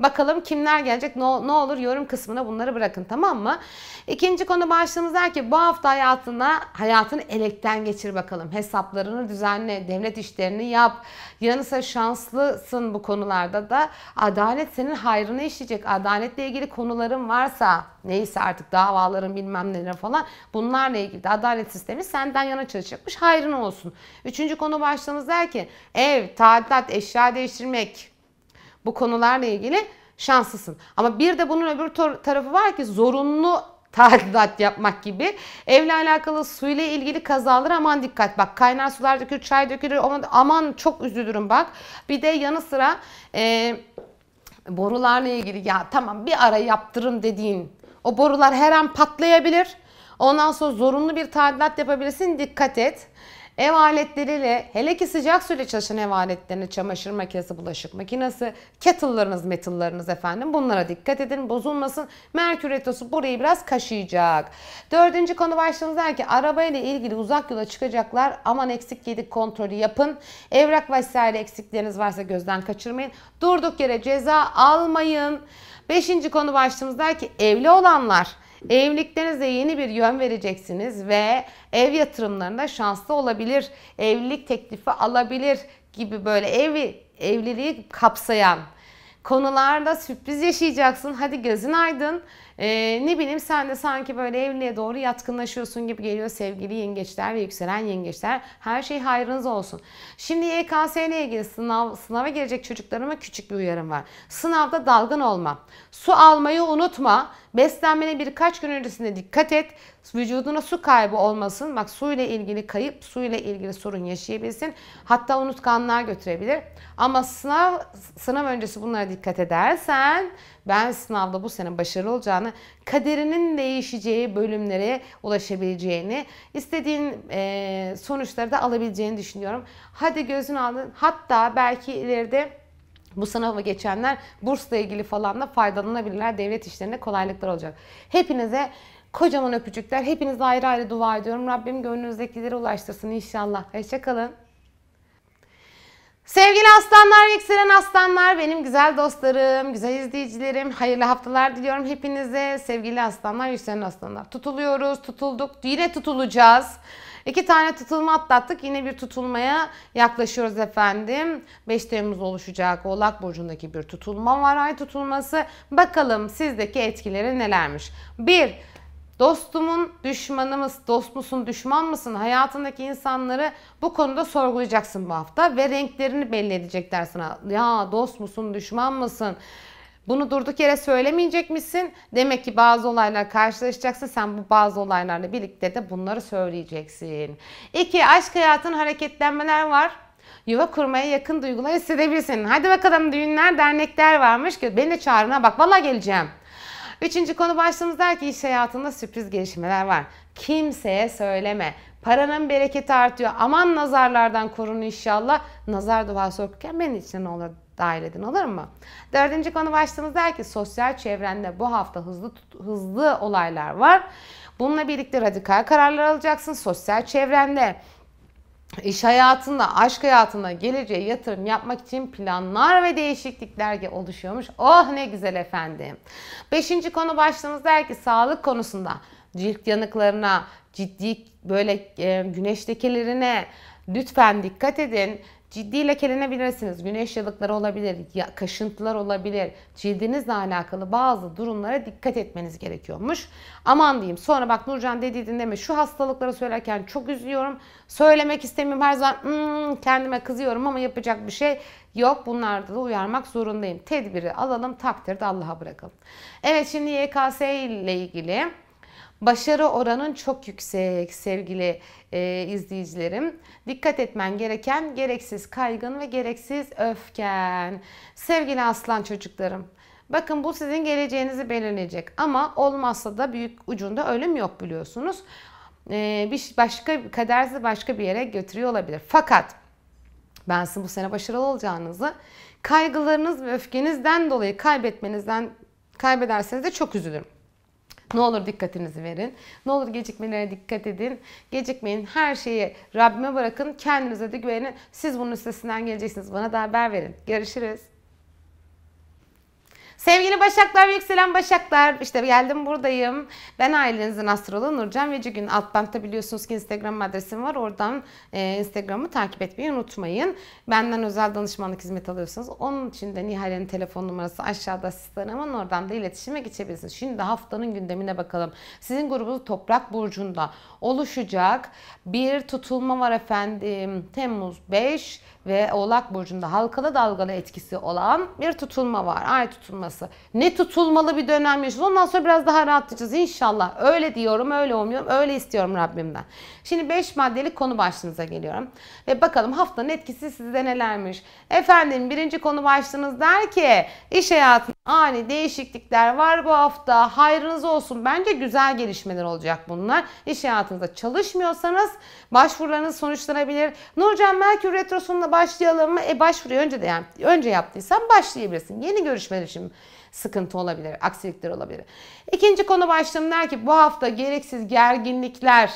Bakalım kimler gelecek ne, ne olur yorum kısmına bunları bırakın tamam mı? İkinci konu başlığımız der ki bu hafta hayatına hayatını elekten geçir bakalım. Hesaplarını düzenle, devlet işlerini yap. Yanı şanslısın bu konularda da. Adalet senin hayrını işleyecek. Adaletle ilgili konuların varsa neyse artık davaların bilmem neler falan bunlarla ilgili de adalet sistemi senden yana çalışacakmış. Hayrın olsun. Üçüncü konu başlığımız der ki ev, tadilat, eşya değiştirmek, bu konularla ilgili şanslısın. Ama bir de bunun öbür tarafı var ki zorunlu tadilat yapmak gibi. Evle alakalı suyla ilgili kazalar aman dikkat. Bak kaynar sular dökülür, çay dökülür. Aman, çok üzülürüm bak. Bir de yanı sıra e, borularla ilgili ya tamam bir ara yaptırım dediğin o borular her an patlayabilir. Ondan sonra zorunlu bir tadilat yapabilirsin. Dikkat et. Ev aletleriyle hele ki sıcak suyla çalışan ev aletlerini, çamaşır makinesi, bulaşık makinesi, kettle'larınız, metal'larınız efendim bunlara dikkat edin bozulmasın. Merkür Retrosu burayı biraz kaşıyacak. Dördüncü konu başlığımız der ki arabayla ilgili uzak yola çıkacaklar aman eksik yedik kontrolü yapın. Evrak vesaire eksikleriniz varsa gözden kaçırmayın. Durduk yere ceza almayın. Beşinci konu başlığımız der ki evli olanlar Evliliklerinize yeni bir yön vereceksiniz ve ev yatırımlarında şanslı olabilir, evlilik teklifi alabilir gibi böyle evi evliliği kapsayan konularda sürpriz yaşayacaksın. Hadi gözün aydın. Ee, ne bileyim sen de sanki böyle evliliğe doğru yatkınlaşıyorsun gibi geliyor sevgili yengeçler ve yükselen yengeçler. Her şey hayrınız olsun. Şimdi YKS ile ilgili sınav, sınava gelecek çocuklarıma küçük bir uyarım var. Sınavda dalgın olma. Su almayı unutma. Beslenmene birkaç gün öncesinde dikkat et. Vücuduna su kaybı olmasın. Bak su ile ilgili kayıp, su ile ilgili sorun yaşayabilsin. Hatta unutkanlığa götürebilir. Ama sınav sınav öncesi bunlara dikkat edersen ben sınavda bu sene başarılı olacağını, kaderinin değişeceği bölümlere ulaşabileceğini, istediğin e, sonuçları da alabileceğini düşünüyorum. Hadi gözün aldın. Hatta belki ileride bu sınavı geçenler bursla ilgili falan da faydalanabilirler. Devlet işlerinde kolaylıklar olacak. Hepinize kocaman öpücükler. Hepinize ayrı ayrı dua ediyorum. Rabbim gönlünüzdekileri ulaştırsın inşallah. Hoşçakalın. Sevgili aslanlar, yükselen aslanlar, benim güzel dostlarım, güzel izleyicilerim, hayırlı haftalar diliyorum hepinize. Sevgili aslanlar, yükselen aslanlar. Tutuluyoruz, tutulduk, yine tutulacağız. İki tane tutulma atlattık. Yine bir tutulmaya yaklaşıyoruz efendim. 5 Temmuz oluşacak Oğlak Burcu'ndaki bir tutulma var. Ay tutulması. Bakalım sizdeki etkileri nelermiş? Bir, Dostumun düşmanımız, dost musun, düşman mısın? Hayatındaki insanları bu konuda sorgulayacaksın bu hafta ve renklerini belli edecekler sana. Ya dost musun, düşman mısın? Bunu durduk yere söylemeyecek misin? Demek ki bazı olaylar karşılaşacaksın. Sen bu bazı olaylarla birlikte de bunları söyleyeceksin. İki, aşk hayatın hareketlenmeler var. Yuva kurmaya yakın duygular hissedebilirsin. Hadi bakalım düğünler, dernekler varmış ki beni de çağırına bak. Valla geleceğim. Üçüncü konu başlığımız der ki iş hayatında sürpriz gelişmeler var. Kimseye söyleme. Paranın bereketi artıyor. Aman nazarlardan korun inşallah. Nazar duası okurken benim için ne olur dahil edin olur mu? Dördüncü konu başlığımız der ki sosyal çevrende bu hafta hızlı hızlı olaylar var. Bununla birlikte radikal kararlar alacaksın sosyal çevrende. İş hayatında, aşk hayatında geleceğe yatırım yapmak için planlar ve değişiklikler oluşuyormuş. Oh ne güzel efendim. Beşinci konu başlığımız der ki sağlık konusunda cilt yanıklarına, ciddi böyle e, güneş lekelerine lütfen dikkat edin. Ciddi lekelenebilirsiniz. Güneş yanıkları olabilir, kaşıntılar olabilir. Cildinizle alakalı bazı durumlara dikkat etmeniz gerekiyormuş. Aman diyeyim. Sonra bak Nurcan dediği dinleme. Şu hastalıkları söylerken çok üzüyorum. Söylemek istemiyorum. Her zaman hmm, kendime kızıyorum ama yapacak bir şey yok. Bunlarda da uyarmak zorundayım. Tedbiri alalım, takdirde Allah'a bırakalım. Evet şimdi YKS ile ilgili Başarı oranın çok yüksek sevgili e, izleyicilerim. Dikkat etmen gereken gereksiz kaygın ve gereksiz öfken. Sevgili aslan çocuklarım. Bakın bu sizin geleceğinizi belirleyecek ama olmazsa da büyük ucunda ölüm yok biliyorsunuz. Ee, bir başka kader sizi başka bir yere götürüyor olabilir. Fakat ben sizin bu sene başarılı olacağınızı kaygılarınız ve öfkenizden dolayı kaybetmenizden kaybederseniz de çok üzülürüm. Ne olur dikkatinizi verin. Ne olur gecikmelere dikkat edin. Gecikmeyin. Her şeyi Rabbime bırakın. Kendinize de güvenin. Siz bunun üstesinden geleceksiniz. Bana da haber verin. Görüşürüz. Sevgili Başaklar, yükselen Başaklar. işte geldim buradayım. Ben ailenizin astroloğu Nurcan Vecigün. Alt bantta biliyorsunuz ki Instagram adresim var. Oradan e, Instagram'ı takip etmeyi unutmayın. Benden özel danışmanlık hizmet alıyorsanız onun için de Nihal'in telefon numarası aşağıda asistanımın oradan da iletişime geçebilirsiniz. Şimdi haftanın gündemine bakalım. Sizin grubunuz Toprak Burcu'nda oluşacak bir tutulma var efendim. Temmuz 5 ve Oğlak Burcu'nda halkalı dalgalı etkisi olan bir tutulma var. Ay tutulması. Ne tutulmalı bir dönem yaşıyoruz. Ondan sonra biraz daha rahatlayacağız inşallah. Öyle diyorum, öyle olmuyorum, öyle istiyorum Rabbimden. Şimdi 5 maddelik konu başlığınıza geliyorum. Ve bakalım haftanın etkisi sizde nelermiş? Efendim birinci konu başlığınız der ki iş hayatında ani değişiklikler var bu hafta. Hayrınız olsun. Bence güzel gelişmeler olacak bunlar. İş hayatınızda çalışmıyorsanız başvurularınız sonuçlanabilir. Nurcan Merkür Retrosu'nda başlayalım mı? E başvuruyu önce de yani önce yaptıysan başlayabilirsin. Yeni görüşmeler için sıkıntı olabilir, aksilikler olabilir. İkinci konu başlığım der ki bu hafta gereksiz gerginlikler,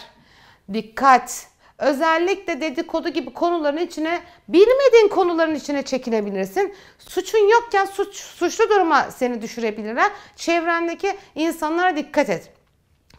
dikkat, özellikle dedikodu gibi konuların içine bilmediğin konuların içine çekilebilirsin. Suçun yokken suç, suçlu duruma seni düşürebilirler. Çevrendeki insanlara dikkat et.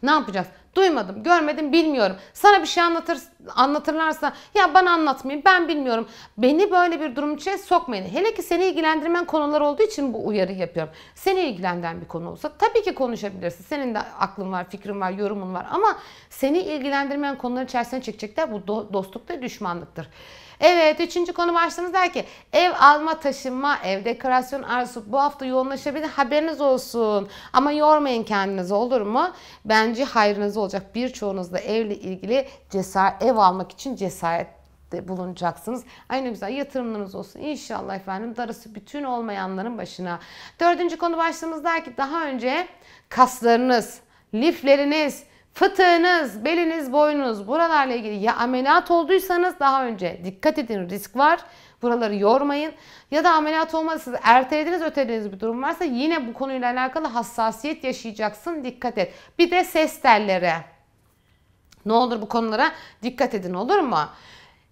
Ne yapacağız? Duymadım, görmedim, bilmiyorum. Sana bir şey anlatır, anlatırlarsa ya bana anlatmayın ben bilmiyorum. Beni böyle bir durum içine sokmayın. Hele ki seni ilgilendirmen konular olduğu için bu uyarı yapıyorum. Seni ilgilendiren bir konu olsa tabii ki konuşabilirsin. Senin de aklın var, fikrin var, yorumun var ama seni ilgilendirmeyen konular içerisine çekecekler. Bu do- dostluk da düşmanlıktır. Evet üçüncü konu başlığımız der ki ev alma taşınma ev dekorasyon arzusu bu hafta yoğunlaşabilir haberiniz olsun. Ama yormayın kendinizi olur mu? Bence hayrınız olacak. Birçoğunuz da evle ilgili cesaret, ev almak için cesaret bulunacaksınız. Aynı güzel yatırımlarınız olsun. İnşallah efendim darısı bütün olmayanların başına. Dördüncü konu başlığımız der ki daha önce kaslarınız, lifleriniz, Fıtığınız, beliniz, boynunuz buralarla ilgili ya ameliyat olduysanız daha önce dikkat edin risk var. Buraları yormayın. Ya da ameliyat olmadıysanız ertelediniz ötelediğiniz bir durum varsa yine bu konuyla alakalı hassasiyet yaşayacaksın. Dikkat et. Bir de ses telleri. Ne olur bu konulara dikkat edin olur mu?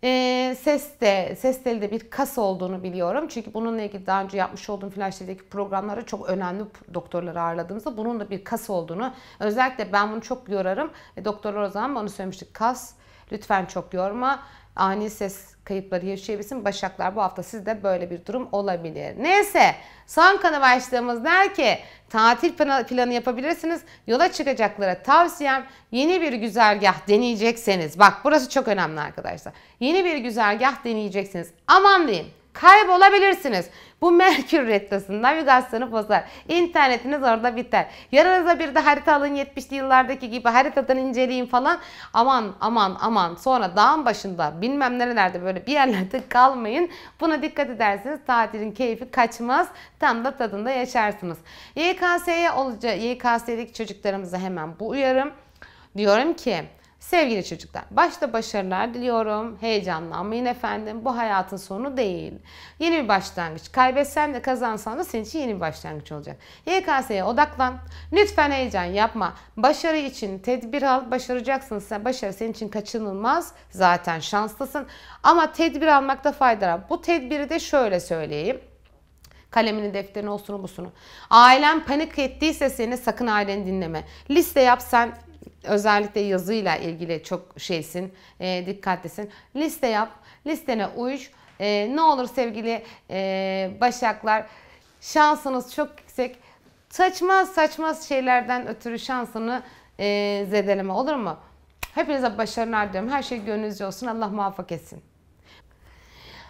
E, ses de, ses teli de bir kas olduğunu biliyorum. Çünkü bununla ilgili daha önce yapmış olduğum Flash TV'deki programlara çok önemli doktorları ağırladığımızda bunun da bir kas olduğunu özellikle ben bunu çok yorarım. E, doktorlar o zaman bana söylemiştik kas lütfen çok yorma ani ses kayıpları yaşayabilirsin. Başaklar bu hafta sizde böyle bir durum olabilir. Neyse son kanı başlığımız der ki tatil planı yapabilirsiniz. Yola çıkacaklara tavsiyem yeni bir güzergah deneyecekseniz. Bak burası çok önemli arkadaşlar. Yeni bir güzergah deneyeceksiniz. Aman diyeyim kaybolabilirsiniz. Bu Merkür Retrosu navigasyonu bozar. İnternetiniz orada biter. Yanınıza bir de harita alın 70'li yıllardaki gibi haritadan inceleyin falan. Aman aman aman sonra dağın başında bilmem nerelerde böyle bir yerlerde kalmayın. Buna dikkat ederseniz tatilin keyfi kaçmaz. Tam da tadında yaşarsınız. YKS'ye olacak YKS'deki çocuklarımıza hemen bu uyarım. Diyorum ki Sevgili çocuklar, başta başarılar diliyorum. Heyecanlanmayın efendim. Bu hayatın sonu değil. Yeni bir başlangıç. Kaybetsen de kazansan da senin için yeni bir başlangıç olacak. YKS'ye odaklan. Lütfen heyecan yapma. Başarı için tedbir al. Başaracaksın sen. Başarı senin için kaçınılmaz. Zaten şanslısın. Ama tedbir almakta fayda var. Bu tedbiri de şöyle söyleyeyim kalemini, defterini, olsun busunu. Ailen panik ettiyse seni sakın aileni dinleme. Liste yap sen özellikle yazıyla ilgili çok şeysin, e, dikkatlisin. Liste yap, listene uy. E, ne olur sevgili e, başaklar, şansınız çok yüksek. Saçma saçma şeylerden ötürü şansını e, zedeleme olur mu? Hepinize başarılar diliyorum. Her şey gönlünüzce olsun. Allah muvaffak etsin.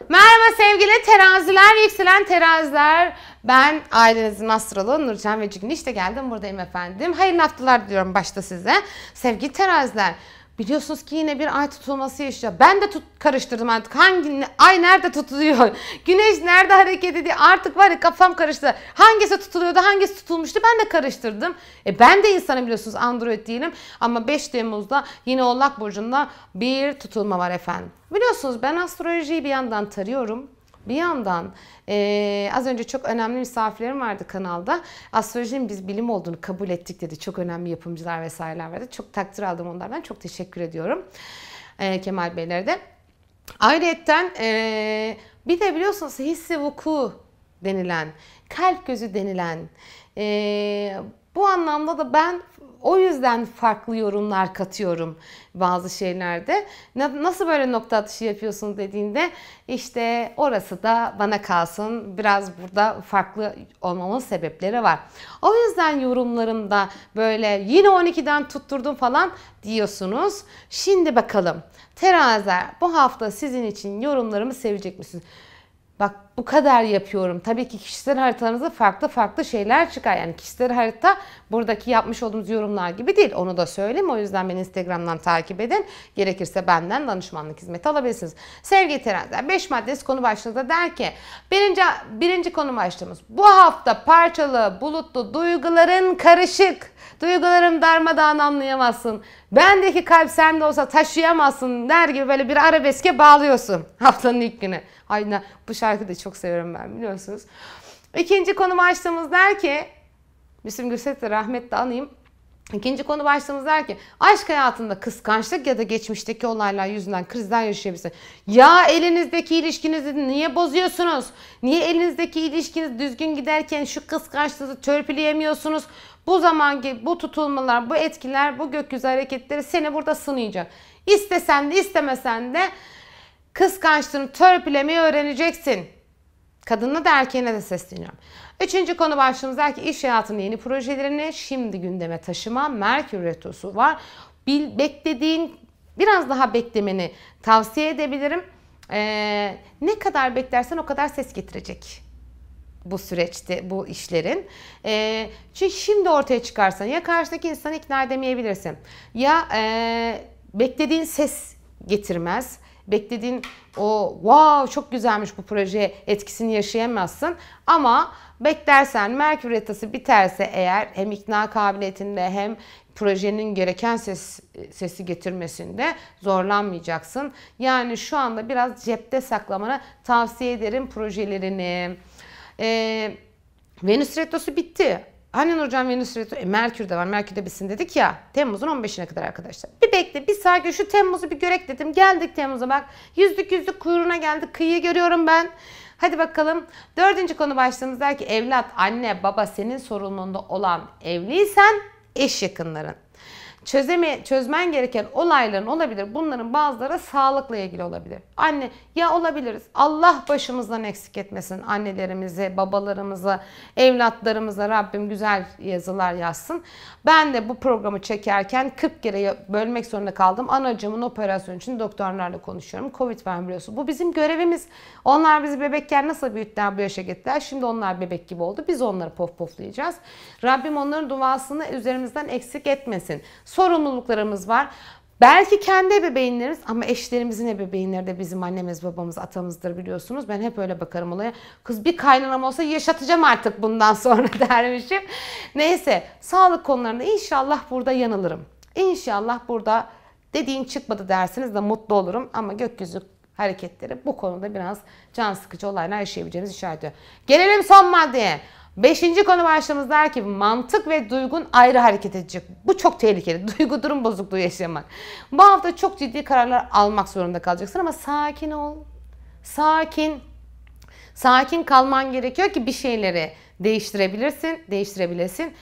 Merhaba sevgili teraziler, yükselen teraziler. Ben ailenizin astroloğu Nurcan ve Cigin işte geldim buradayım efendim. Hayırlı haftalar diliyorum başta size. Sevgili teraziler, Biliyorsunuz ki yine bir ay tutulması yaşıyor. Ben de tut, karıştırdım artık. Hangi ay nerede tutuluyor? Güneş nerede hareket ediyor? Artık var ya kafam karıştı. Hangisi tutuluyordu, hangisi tutulmuştu? Ben de karıştırdım. E ben de insanım biliyorsunuz Android değilim. Ama 5 Temmuz'da yine Oğlak Burcu'nda bir tutulma var efendim. Biliyorsunuz ben astrolojiyi bir yandan tarıyorum. Bir yandan e, az önce çok önemli misafirlerim vardı kanalda. Astrolojinin biz bilim olduğunu kabul ettik dedi. Çok önemli yapımcılar vesaireler vardı. Çok takdir aldım onlardan. Çok teşekkür ediyorum. E, Kemal Beylere de. Ayrıca e, bir de biliyorsunuz hissi vuku denilen, kalp gözü denilen e, bu anlamda da ben o yüzden farklı yorumlar katıyorum bazı şeylerde. Nasıl böyle nokta atışı yapıyorsun dediğinde işte orası da bana kalsın. Biraz burada farklı olmamın sebepleri var. O yüzden yorumlarımda böyle yine 12'den tutturdum falan diyorsunuz. Şimdi bakalım teraziler bu hafta sizin için yorumlarımı sevecek misiniz? Bak bu kadar yapıyorum. Tabii ki kişisel haritalarınızda farklı farklı şeyler çıkar. Yani kişisel harita buradaki yapmış olduğumuz yorumlar gibi değil. Onu da söyleyeyim. O yüzden beni Instagram'dan takip edin. Gerekirse benden danışmanlık hizmeti alabilirsiniz. Sevgili teraziler 5 maddesi konu başlığı da der ki birinci, birinci konu başlığımız bu hafta parçalı, bulutlu, duyguların karışık. Duygularım darmadağın anlayamazsın. Bendeki kalp sende olsa taşıyamazsın der gibi böyle bir arabeske bağlıyorsun haftanın ilk günü. Aynen bu şarkıyı da çok seviyorum ben biliyorsunuz. İkinci konu başlığımız der ki Müslüm Gürses'le rahmetle anayım. İkinci konu başlığımız der ki aşk hayatında kıskançlık ya da geçmişteki olaylar yüzünden krizler yaşayabilirsin. Ya elinizdeki ilişkinizi niye bozuyorsunuz? Niye elinizdeki ilişkiniz düzgün giderken şu kıskançlığı törpüleyemiyorsunuz? Bu zamanki bu tutulmalar, bu etkiler, bu gökyüzü hareketleri seni burada sınayacak. İstesen de istemesen de kıskançlığını törpülemeyi öğreneceksin. Kadına da erkeğine de sesleniyorum. Üçüncü konu başlığımız der ki iş hayatının yeni projelerini şimdi gündeme taşıma Merkür Retrosu var. Bil, beklediğin biraz daha beklemeni tavsiye edebilirim. Ee, ne kadar beklersen o kadar ses getirecek bu süreçte bu işlerin. E, çünkü şimdi ortaya çıkarsan ya karşıdaki insanı ikna edemeyebilirsin ya e, beklediğin ses getirmez. Beklediğin o wow çok güzelmiş bu proje etkisini yaşayamazsın. Ama beklersen Merkür Retrosu biterse eğer hem ikna kabiliyetinde hem projenin gereken ses, sesi getirmesinde zorlanmayacaksın. Yani şu anda biraz cepte saklamana tavsiye ederim projelerini. Ee, Venüs Retrosu bitti. Hani Nurcan Venüs Retro, e, Merkür de var. Merkür de bitsin dedik ya. Temmuz'un 15'ine kadar arkadaşlar. Bir bekle, bir sakin şu Temmuz'u bir görek dedim. Geldik Temmuz'a bak. Yüzlük yüzlük kuyruğuna geldik. Kıyıyı görüyorum ben. Hadi bakalım. Dördüncü konu başlığımız der ki evlat, anne, baba senin sorumluluğunda olan evliysen eş yakınların çözeme, çözmen gereken olayların olabilir. Bunların bazıları sağlıkla ilgili olabilir. Anne ya olabiliriz. Allah başımızdan eksik etmesin annelerimizi, babalarımızı, evlatlarımıza Rabbim güzel yazılar yazsın. Ben de bu programı çekerken 40 kere bölmek zorunda kaldım. Anacımın operasyonu için doktorlarla konuşuyorum. Covid var biliyorsun. Bu bizim görevimiz. Onlar bizi bebekken nasıl büyüttüler bu yaşa getirdiler. Şimdi onlar bebek gibi oldu. Biz onları pof poflayacağız. Rabbim onların duasını üzerimizden eksik etmesin sorumluluklarımız var. Belki kendi ebeveynlerimiz ama eşlerimizin ebeveynleri de bizim annemiz, babamız, atamızdır biliyorsunuz. Ben hep öyle bakarım olaya. Kız bir kaynanam olsa yaşatacağım artık bundan sonra dermişim. Neyse sağlık konularında inşallah burada yanılırım. İnşallah burada dediğin çıkmadı dersiniz de mutlu olurum ama gökyüzü hareketleri bu konuda biraz can sıkıcı olaylar yaşayabileceğimiz işaret ediyor. Gelelim son maddeye. Beşinci konu başlığımız der ki mantık ve duygun ayrı hareket edecek. Bu çok tehlikeli. Duygu durum bozukluğu yaşamak. Bu hafta çok ciddi kararlar almak zorunda kalacaksın ama sakin ol. Sakin. Sakin kalman gerekiyor ki bir şeyleri değiştirebilirsin, değiştirebilesin.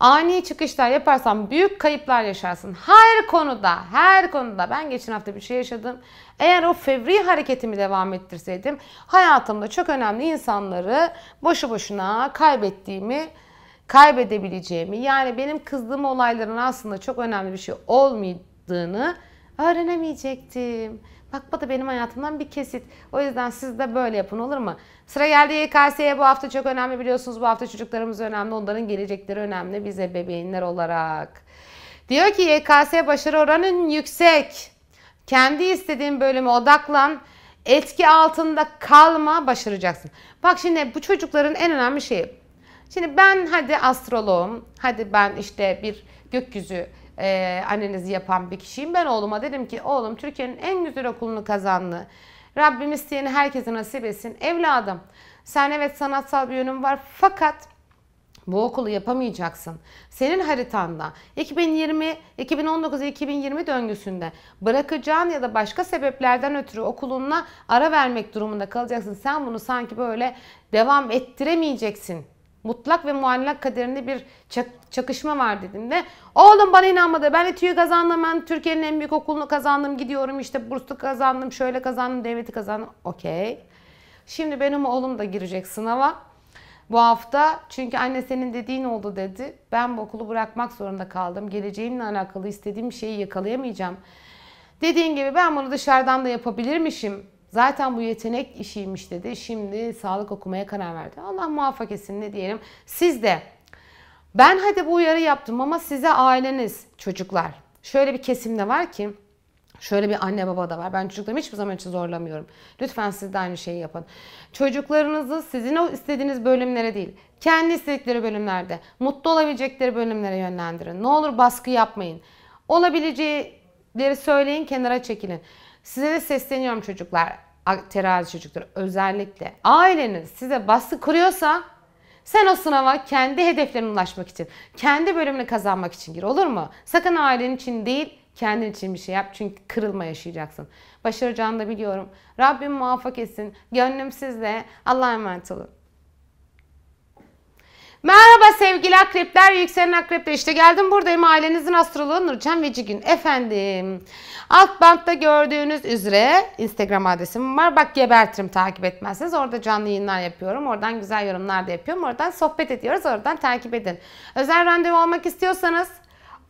Ani çıkışlar yaparsan büyük kayıplar yaşarsın. Her konuda, her konuda. Ben geçen hafta bir şey yaşadım. Eğer o fevri hareketimi devam ettirseydim hayatımda çok önemli insanları boşu boşuna kaybettiğimi, kaybedebileceğimi, yani benim kızdığım olayların aslında çok önemli bir şey olmadığını öğrenemeyecektim. Bak bu da benim hayatımdan bir kesit. O yüzden siz de böyle yapın olur mu? Sıra geldi YKS'ye bu hafta çok önemli biliyorsunuz. Bu hafta çocuklarımız önemli. Onların gelecekleri önemli bize bebeğinler olarak. Diyor ki YKS başarı oranın yüksek. Kendi istediğin bölüme odaklan. Etki altında kalma başaracaksın. Bak şimdi bu çocukların en önemli şeyi. Şimdi ben hadi astroloğum. Hadi ben işte bir gökyüzü e, analizi yapan bir kişiyim. Ben oğluma dedim ki oğlum Türkiye'nin en güzel okulunu kazandı. Rabbim isteyeni herkese nasip etsin. Evladım sen evet sanatsal bir yönün var fakat bu okulu yapamayacaksın. Senin haritanda 2020, 2019 2020 döngüsünde bırakacağın ya da başka sebeplerden ötürü okuluna ara vermek durumunda kalacaksın. Sen bunu sanki böyle devam ettiremeyeceksin mutlak ve muallak kaderinde bir çakışma var dediğimde oğlum bana inanmadı. Ben İTÜ'yü kazandım. Ben Türkiye'nin en büyük okulunu kazandım. Gidiyorum işte burslu kazandım. Şöyle kazandım. Devleti kazandım. Okey. Şimdi benim oğlum da girecek sınava. Bu hafta çünkü anne senin dediğin oldu dedi. Ben bu okulu bırakmak zorunda kaldım. Geleceğimle alakalı istediğim şeyi yakalayamayacağım. Dediğin gibi ben bunu dışarıdan da yapabilirmişim. Zaten bu yetenek işiymiş dedi. Şimdi sağlık okumaya karar verdi. Allah muvaffak etsin ne diyelim. Siz de ben hadi bu uyarı yaptım ama size aileniz, çocuklar. Şöyle bir kesimde var ki Şöyle bir anne baba da var. Ben çocuklarımı hiçbir zaman için zorlamıyorum. Lütfen siz de aynı şeyi yapın. Çocuklarınızı sizin o istediğiniz bölümlere değil, kendi istedikleri bölümlerde, mutlu olabilecekleri bölümlere yönlendirin. Ne olur baskı yapmayın. Olabileceğleri söyleyin, kenara çekilin. Size de sesleniyorum çocuklar, terazi çocuklar özellikle. Aileniz size baskı kuruyorsa sen o sınava kendi hedeflerine ulaşmak için, kendi bölümünü kazanmak için gir olur mu? Sakın ailen için değil, kendin için bir şey yap çünkü kırılma yaşayacaksın. Başaracağını da biliyorum. Rabbim muvaffak etsin. Gönlüm sizde. Allah'a emanet olun. Merhaba sevgili akrepler, yükselen akrepler. İşte geldim buradayım. Ailenizin astroloğu Nurcan Vecigün. Efendim, alt bantta gördüğünüz üzere Instagram adresim var. Bak gebertirim takip etmezseniz. Orada canlı yayınlar yapıyorum. Oradan güzel yorumlar da yapıyorum. Oradan sohbet ediyoruz. Oradan takip edin. Özel randevu almak istiyorsanız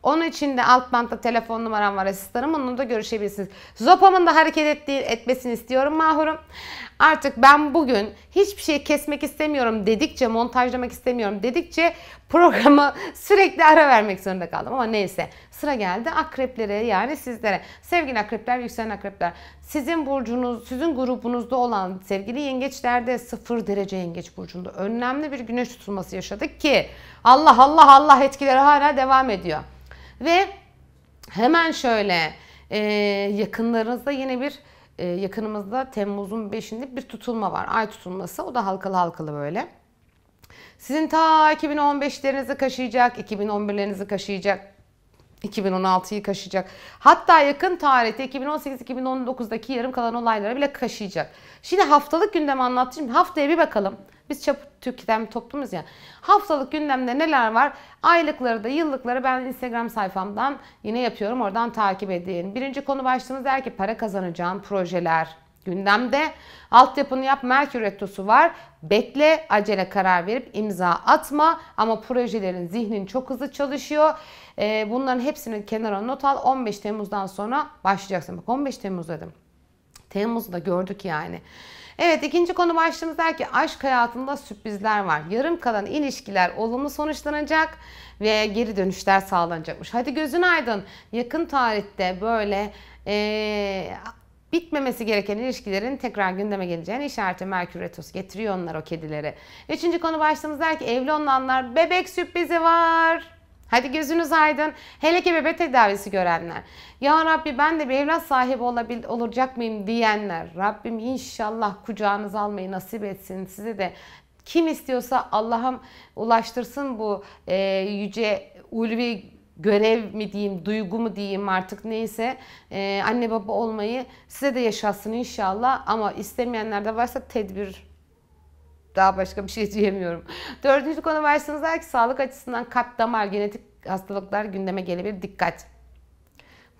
onun için de alt bantta telefon numaram var asistanım. Onunla da görüşebilirsiniz. Zopamın da hareket ettiği, etmesini istiyorum mahurum. Artık ben bugün hiçbir şey kesmek istemiyorum dedikçe, montajlamak istemiyorum dedikçe programı sürekli ara vermek zorunda kaldım. Ama neyse sıra geldi akreplere yani sizlere. Sevgili akrepler, yükselen akrepler. Sizin burcunuz, sizin grubunuzda olan sevgili yengeçlerde 0 derece yengeç burcunda önemli bir güneş tutulması yaşadık ki Allah Allah Allah etkileri hala devam ediyor. Ve hemen şöyle e, yakınlarınızda yine bir yakınımızda Temmuz'un 5'inde bir tutulma var. Ay tutulması. O da halkalı halkalı böyle. Sizin ta 2015'lerinizi kaşıyacak, 2011'lerinizi kaşıyacak, 2016'yı kaşıyacak. Hatta yakın tarihte 2018-2019'daki yarım kalan olayları bile kaşıyacak. Şimdi haftalık gündem anlatayım. Haftaya bir bakalım. Biz çap Türkiye'den bir toplumuz ya. Haftalık gündemde neler var? Aylıkları da yıllıkları ben Instagram sayfamdan yine yapıyorum. Oradan takip edin. Birinci konu başlığımız der ki para kazanacağın projeler gündemde. Altyapını yap Merkür Retrosu var. Bekle acele karar verip imza atma ama projelerin zihnin çok hızlı çalışıyor. Ee, bunların hepsini kenara not al. 15 Temmuz'dan sonra başlayacaksın. Bak 15 Temmuz dedim. Temmuz'da gördük yani. Evet ikinci konu başlığımız der ki aşk hayatında sürprizler var. Yarım kalan ilişkiler olumlu sonuçlanacak ve geri dönüşler sağlanacakmış. Hadi gözün aydın. Yakın tarihte böyle ee, bitmemesi gereken ilişkilerin tekrar gündeme geleceğini işareti Merkür Retrosu getiriyor onlar o kedileri. Üçüncü konu başlığımız der ki evli olanlar bebek sürprizi var. Hadi gözünüz aydın. Hele ki bebek tedavisi görenler. Ya Rabbi ben de bir evlat sahibi olabil, olacak mıyım diyenler. Rabbim inşallah kucağınıza almayı nasip etsin. Size de kim istiyorsa Allah'ım ulaştırsın bu e, yüce ulvi görev mi diyeyim, duygu mu diyeyim artık neyse e, anne baba olmayı size de yaşatsın inşallah. Ama istemeyenler de varsa tedbir daha başka bir şey diyemiyorum. Dördüncü konu başlığınız ki sağlık açısından kalp damar genetik hastalıklar gündeme gelebilir. Dikkat.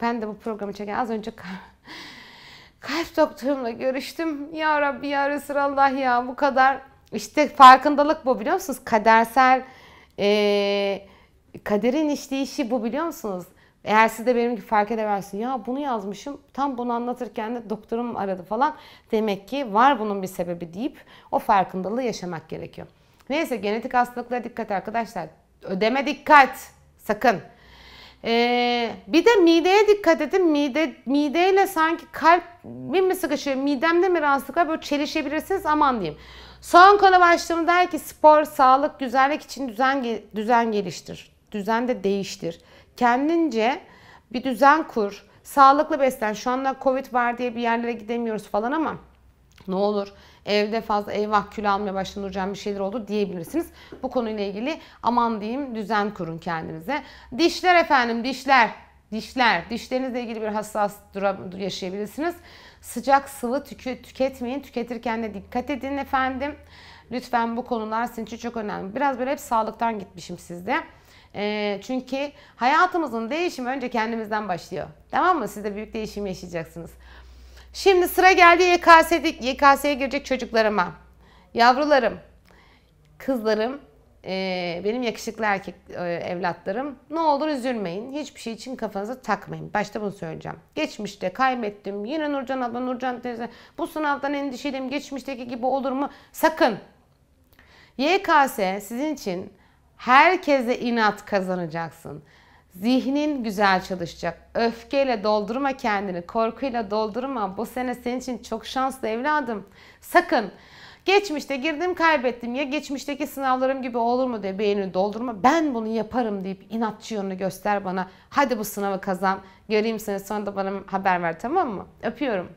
Ben de bu programı çeken az önce kalp doktorumla görüştüm. Ya Rabbi ya Resulallah ya bu kadar. İşte farkındalık bu biliyor musunuz? Kadersel ee, kaderin işleyişi bu biliyor musunuz? Eğer siz de benim gibi fark edeversin ya bunu yazmışım tam bunu anlatırken de doktorum aradı falan. Demek ki var bunun bir sebebi deyip o farkındalığı yaşamak gerekiyor. Neyse genetik hastalıklara dikkat arkadaşlar. Ödeme dikkat. Sakın. Ee, bir de mideye dikkat edin. Mide, mideyle sanki kalp mi sıkışıyor, midemde mi rahatsızlık var böyle çelişebilirsiniz aman diyeyim. Son konu başlığım der ki spor, sağlık, güzellik için düzen, düzen geliştir. Düzen de değiştir. Kendince bir düzen kur. Sağlıklı beslen. Şu anda Covid var diye bir yerlere gidemiyoruz falan ama ne olur evde fazla eyvah kül almaya başladı hocam bir şeyler oldu diyebilirsiniz. Bu konuyla ilgili aman diyeyim düzen kurun kendinize. Dişler efendim dişler. Dişler. Dişlerinizle ilgili bir hassas durum yaşayabilirsiniz. Sıcak sıvı tükü, tüketmeyin. Tüketirken de dikkat edin efendim. Lütfen bu konular sizin için çok önemli. Biraz böyle hep sağlıktan gitmişim sizde. E, çünkü hayatımızın değişimi önce kendimizden başlıyor. Tamam mı? Siz de büyük değişim yaşayacaksınız. Şimdi sıra geldi YKS'de, YKS'ye girecek çocuklarıma. Yavrularım, kızlarım, e, benim yakışıklı erkek e, evlatlarım ne olur üzülmeyin. Hiçbir şey için kafanıza takmayın. Başta bunu söyleyeceğim. Geçmişte kaybettim. Yine Nurcan abla, Nurcan teyze bu sınavdan endişeliyim. Geçmişteki gibi olur mu? Sakın. YKS sizin için herkese inat kazanacaksın. Zihnin güzel çalışacak. Öfkeyle doldurma kendini, korkuyla doldurma. Bu sene senin için çok şanslı evladım. Sakın geçmişte girdim kaybettim ya geçmişteki sınavlarım gibi olur mu diye beynini doldurma. Ben bunu yaparım deyip inatçı yönünü göster bana. Hadi bu sınavı kazan. Göreyim seni sonra da bana haber ver tamam mı? Öpüyorum.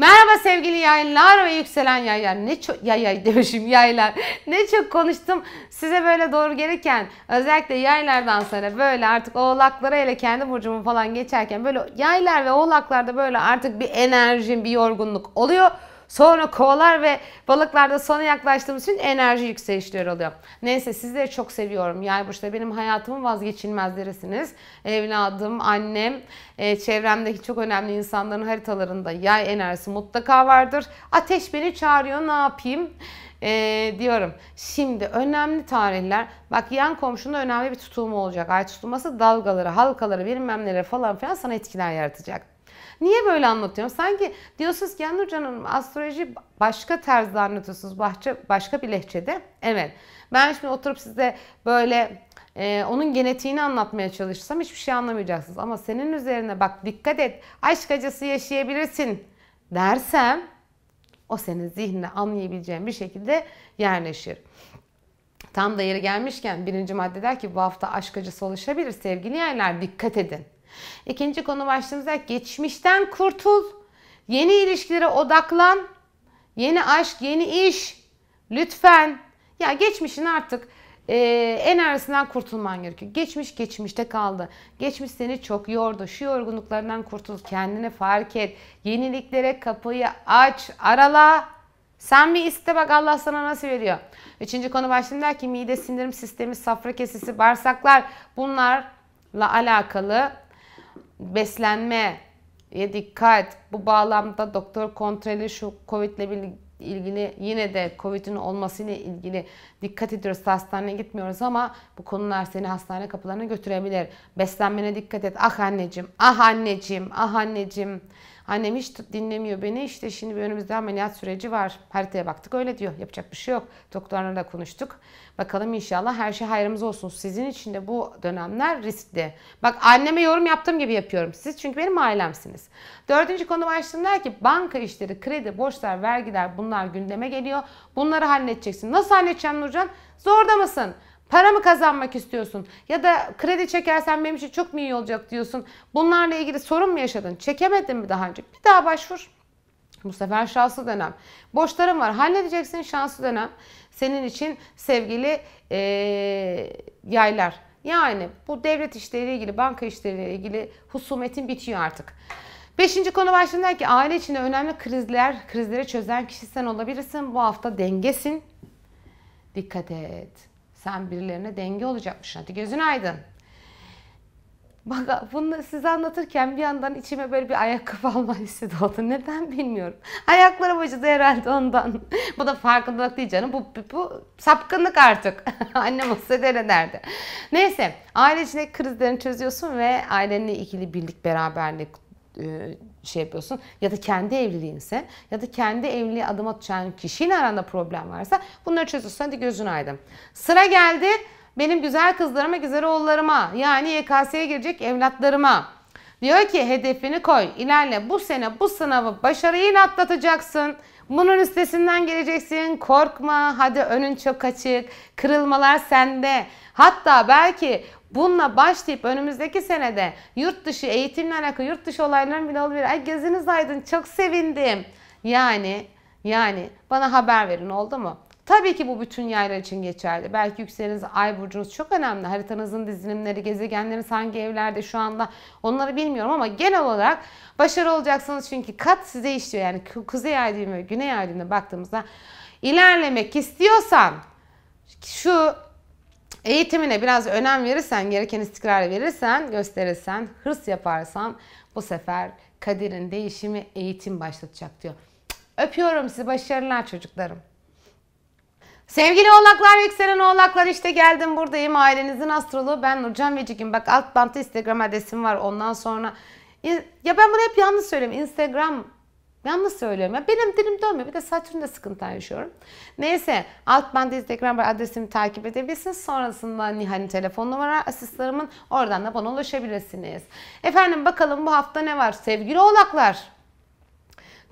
Merhaba sevgili yaylar ve yükselen yaylar. Ne çok yay yay demişim yaylar. Ne çok konuştum. Size böyle doğru gelirken özellikle yaylardan sonra böyle artık oğlaklara ile kendi burcumu falan geçerken böyle yaylar ve oğlaklarda böyle artık bir enerjim, bir yorgunluk oluyor. Sonra kovalar ve balıklarda sona yaklaştığımız için enerji yükselişleri oluyor. Neyse sizleri çok seviyorum. Yay burçları benim hayatımın vazgeçilmezlerisiniz. Evladım, annem, e, çevremdeki çok önemli insanların haritalarında yay enerjisi mutlaka vardır. Ateş beni çağırıyor ne yapayım? e, diyorum. Şimdi önemli tarihler. Bak yan komşunda önemli bir tutulma olacak. Ay tutulması dalgaları, halkaları, bilmem neleri falan filan sana etkiler yaratacak. Niye böyle anlatıyorum? Sanki diyorsunuz ki Yanur Canım astroloji başka tarzda anlatıyorsunuz. Başka, başka bir lehçede. Evet. Ben şimdi oturup size böyle e, onun genetiğini anlatmaya çalışsam hiçbir şey anlamayacaksınız. Ama senin üzerine bak dikkat et aşk acısı yaşayabilirsin dersem o senin zihnine anlayabileceğin bir şekilde yerleşir. Tam da yeri gelmişken birinci madde der ki bu hafta aşk acısı oluşabilir sevgili yerler dikkat edin. İkinci konu başlığımızda geçmişten kurtul. Yeni ilişkilere odaklan. Yeni aşk, yeni iş. Lütfen. Ya geçmişin artık e, enerjisinden kurtulman gerekiyor. Geçmiş geçmişte kaldı. Geçmiş seni çok yordu. Şu yorgunluklarından kurtul. Kendini fark et. Yeniliklere kapıyı aç. Arala. Sen bir iste bak Allah sana nasıl veriyor. Üçüncü konu başlığında der ki mide sindirim sistemi, safra kesesi, bağırsaklar bunlarla alakalı beslenme ya dikkat. Bu bağlamda doktor kontrolü şu Covid ile ilgili yine de Covid'in olmasıyla ilgili dikkat ediyoruz. Hastaneye gitmiyoruz ama bu konular seni hastane kapılarına götürebilir. Beslenmene dikkat et. Ah anneciğim, ah anneciğim, ah anneciğim. Annem hiç dinlemiyor beni. İşte şimdi bir önümüzde ameliyat süreci var. Haritaya baktık öyle diyor. Yapacak bir şey yok. Doktorlarla da konuştuk. Bakalım inşallah her şey hayrımız olsun. Sizin için de bu dönemler riskli. Bak anneme yorum yaptığım gibi yapıyorum. Siz çünkü benim ailemsiniz. Dördüncü konu başlığım der ki banka işleri, kredi, borçlar, vergiler bunlar gündeme geliyor. Bunları halledeceksin. Nasıl halledeceğim Nurcan? Zorda mısın? Para mı kazanmak istiyorsun? Ya da kredi çekersen benim için çok mu iyi olacak diyorsun. Bunlarla ilgili sorun mu yaşadın? Çekemedin mi daha önce? Bir daha başvur. Bu sefer şanslı dönem. Borçlarım var. Halledeceksin şanslı dönem. Senin için sevgili ee, yaylar. Yani bu devlet işleriyle ilgili, banka işleriyle ilgili husumetin bitiyor artık. Beşinci konu başlığında ki aile içinde önemli krizler, krizleri çözen kişi sen olabilirsin. Bu hafta dengesin. Dikkat et. Sen birilerine denge olacakmışsın. Hadi gözün aydın. Bak bunu size anlatırken bir yandan içime böyle bir ayakkabı alma hissi doğdu. Neden bilmiyorum. Ayaklarım acıdı herhalde ondan. bu da farkındalık değil canım. Bu, bu, bu sapkınlık artık. Annem olsa derdi. Neyse aile içindeki krizlerini çözüyorsun ve ailenle ilgili birlik beraberlik şey yapıyorsun ya da kendi evliliğinse ya da kendi evliliğe adım atacağın kişiyle aranda problem varsa bunları çözüyorsun. Hadi gözün aydın. Sıra geldi benim güzel kızlarıma, güzel oğullarıma yani YKS'ye girecek evlatlarıma. Diyor ki hedefini koy, ilerle. Bu sene bu sınavı başarıyla atlatacaksın. Bunun üstesinden geleceksin. Korkma. Hadi önün çok açık. Kırılmalar sende. Hatta belki bununla başlayıp önümüzdeki senede yurt dışı eğitimle alakalı yurt dışı olayların bile olabilir. Ay gözünüz aydın çok sevindim. Yani yani bana haber verin oldu mu? Tabii ki bu bütün yaylar için geçerli. Belki yükseleniz, ay burcunuz çok önemli. Haritanızın dizilimleri, gezegenleriniz hangi evlerde şu anda onları bilmiyorum ama genel olarak başarılı olacaksınız çünkü kat size işliyor. Yani kuzey ay düğümü güney ay düğümüne baktığımızda ilerlemek istiyorsan şu eğitimine biraz önem verirsen, gereken istikrarı verirsen, gösterirsen, hırs yaparsan bu sefer kaderin değişimi eğitim başlatacak diyor. Öpüyorum sizi. Başarılar çocuklarım. Sevgili oğlaklar, yükselen oğlaklar işte geldim buradayım. Ailenizin astroloğu ben Nurcan Vecigin. Bak alt bantta Instagram adresim var. Ondan sonra ya ben bunu hep yanlış söylüyorum. Instagram yanlış söylüyorum. Ya benim dilim dönmüyor. Bir de Satürn'de sıkıntı yaşıyorum. Neyse alt bantta Instagram adresimi takip edebilirsiniz. Sonrasında Nihal'in telefon numara asistanımın oradan da bana ulaşabilirsiniz. Efendim bakalım bu hafta ne var? Sevgili oğlaklar.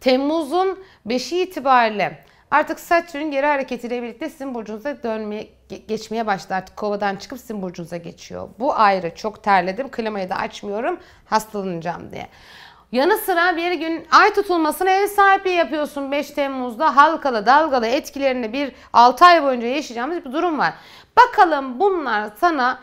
Temmuz'un 5'i itibariyle Artık Satürn geri hareketiyle birlikte sizin burcunuza dönmeye geçmeye başladı. Artık kovadan çıkıp sizin burcunuza geçiyor. Bu ayrı. Çok terledim. Klimayı da açmıyorum. Hastalanacağım diye. Yanı sıra bir gün ay tutulmasına ev sahipliği yapıyorsun 5 Temmuz'da halkalı dalgalı etkilerini bir 6 ay boyunca yaşayacağımız bir durum var. Bakalım bunlar sana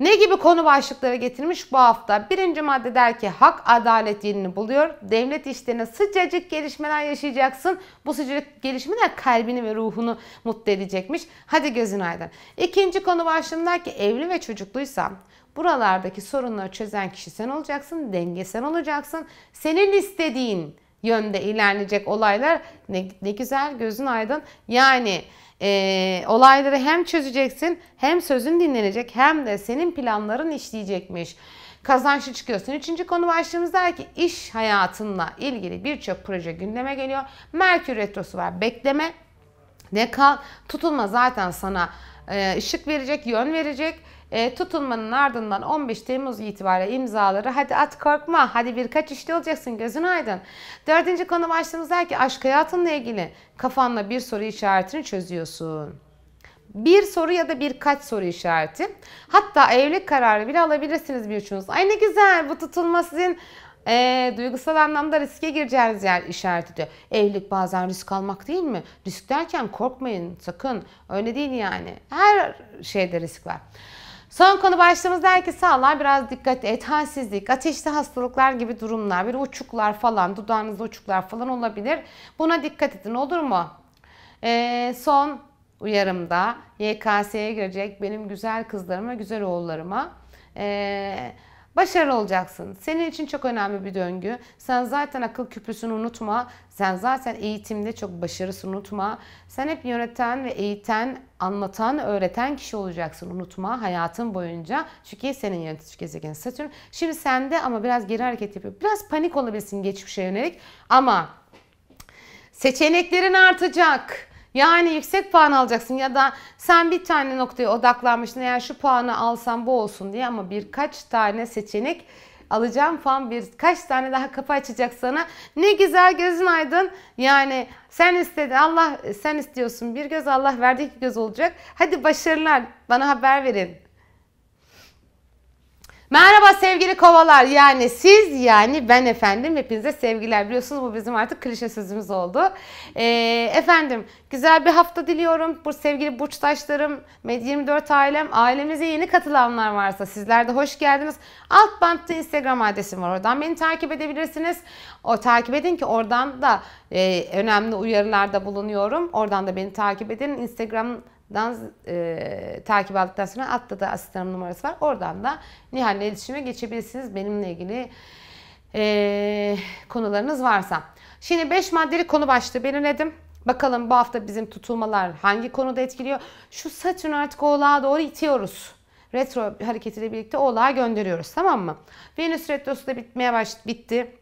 ne gibi konu başlıkları getirmiş bu hafta? Birinci madde der ki hak adalet yerini buluyor. Devlet işlerine sıcacık gelişmeler yaşayacaksın. Bu sıcacık gelişmeler kalbini ve ruhunu mutlu edecekmiş. Hadi gözün aydın. İkinci konu başlığım ki evli ve çocukluysan buralardaki sorunları çözen kişi sen olacaksın. Denge sen olacaksın. Senin istediğin yönde ilerleyecek olaylar ne, ne güzel gözün aydın. Yani e, olayları hem çözeceksin hem sözün dinlenecek hem de senin planların işleyecekmiş. Kazançlı çıkıyorsun. Üçüncü konu başlığımız der ki iş hayatınla ilgili birçok proje gündeme geliyor. Merkür Retrosu var. Bekleme. Ne kal? Tutulma zaten sana e, ışık verecek, yön verecek e, tutulmanın ardından 15 Temmuz itibariyle imzaları hadi at korkma hadi birkaç işte olacaksın gözün aydın. Dördüncü konu başlığımız der ki aşk hayatınla ilgili kafanla bir soru işaretini çözüyorsun. Bir soru ya da birkaç soru işareti. Hatta evlilik kararı bile alabilirsiniz birçoğunuz. Ay ne güzel bu tutulma sizin e, duygusal anlamda riske gireceğiniz yer işaret ediyor. Evlilik bazen risk almak değil mi? Risk derken korkmayın sakın. Öyle değil yani. Her şeyde risk var. Son konu başlığımız der ki sağlığa biraz dikkat et. Halsizlik, ateşli hastalıklar gibi durumlar, bir uçuklar falan, dudağınızda uçuklar falan olabilir. Buna dikkat edin olur mu? Ee, son uyarımda YKS'ye girecek benim güzel kızlarıma, güzel oğullarıma. Ee, Başarılı olacaksın. Senin için çok önemli bir döngü. Sen zaten akıl küpüsünü unutma. Sen zaten eğitimde çok başarısını unutma. Sen hep yöneten ve eğiten, anlatan, öğreten kişi olacaksın. Unutma hayatın boyunca. Çünkü senin yönetici gezegen Satürn. Şimdi sende ama biraz geri hareket yapıyor. Biraz panik olabilirsin geçmişe yönelik. Ama seçeneklerin artacak. Yani yüksek puan alacaksın ya da sen bir tane noktaya odaklanmışsın eğer şu puanı alsam bu olsun diye ama birkaç tane seçenek alacağım falan birkaç tane daha kapı açacak sana. Ne güzel gözün aydın. Yani sen istedin Allah sen istiyorsun bir göz Allah verdi iki göz olacak. Hadi başarılar bana haber verin. Merhaba sevgili kovalar. Yani siz yani ben efendim. Hepinize sevgiler. Biliyorsunuz bu bizim artık klişe sözümüz oldu. Ee, efendim güzel bir hafta diliyorum. Bu sevgili burçtaşlarım Med24 ailem ailemize yeni katılanlar varsa sizler de hoş geldiniz. Alt bantta instagram adresim var. Oradan beni takip edebilirsiniz. O takip edin ki oradan da e, önemli uyarılarda bulunuyorum. Oradan da beni takip edin. İnstagram dan e, takip aldıktan sonra altta da asistanım numarası var. Oradan da Nihal'le iletişime geçebilirsiniz benimle ilgili e, konularınız varsa. Şimdi 5 maddeli konu başlığı belirledim. Bakalım bu hafta bizim tutulmalar hangi konuda etkiliyor? Şu Satürn artık oğlağa doğru itiyoruz. Retro hareketiyle birlikte oğlağa gönderiyoruz tamam mı? Venüs retrosu da bitmeye baş bitti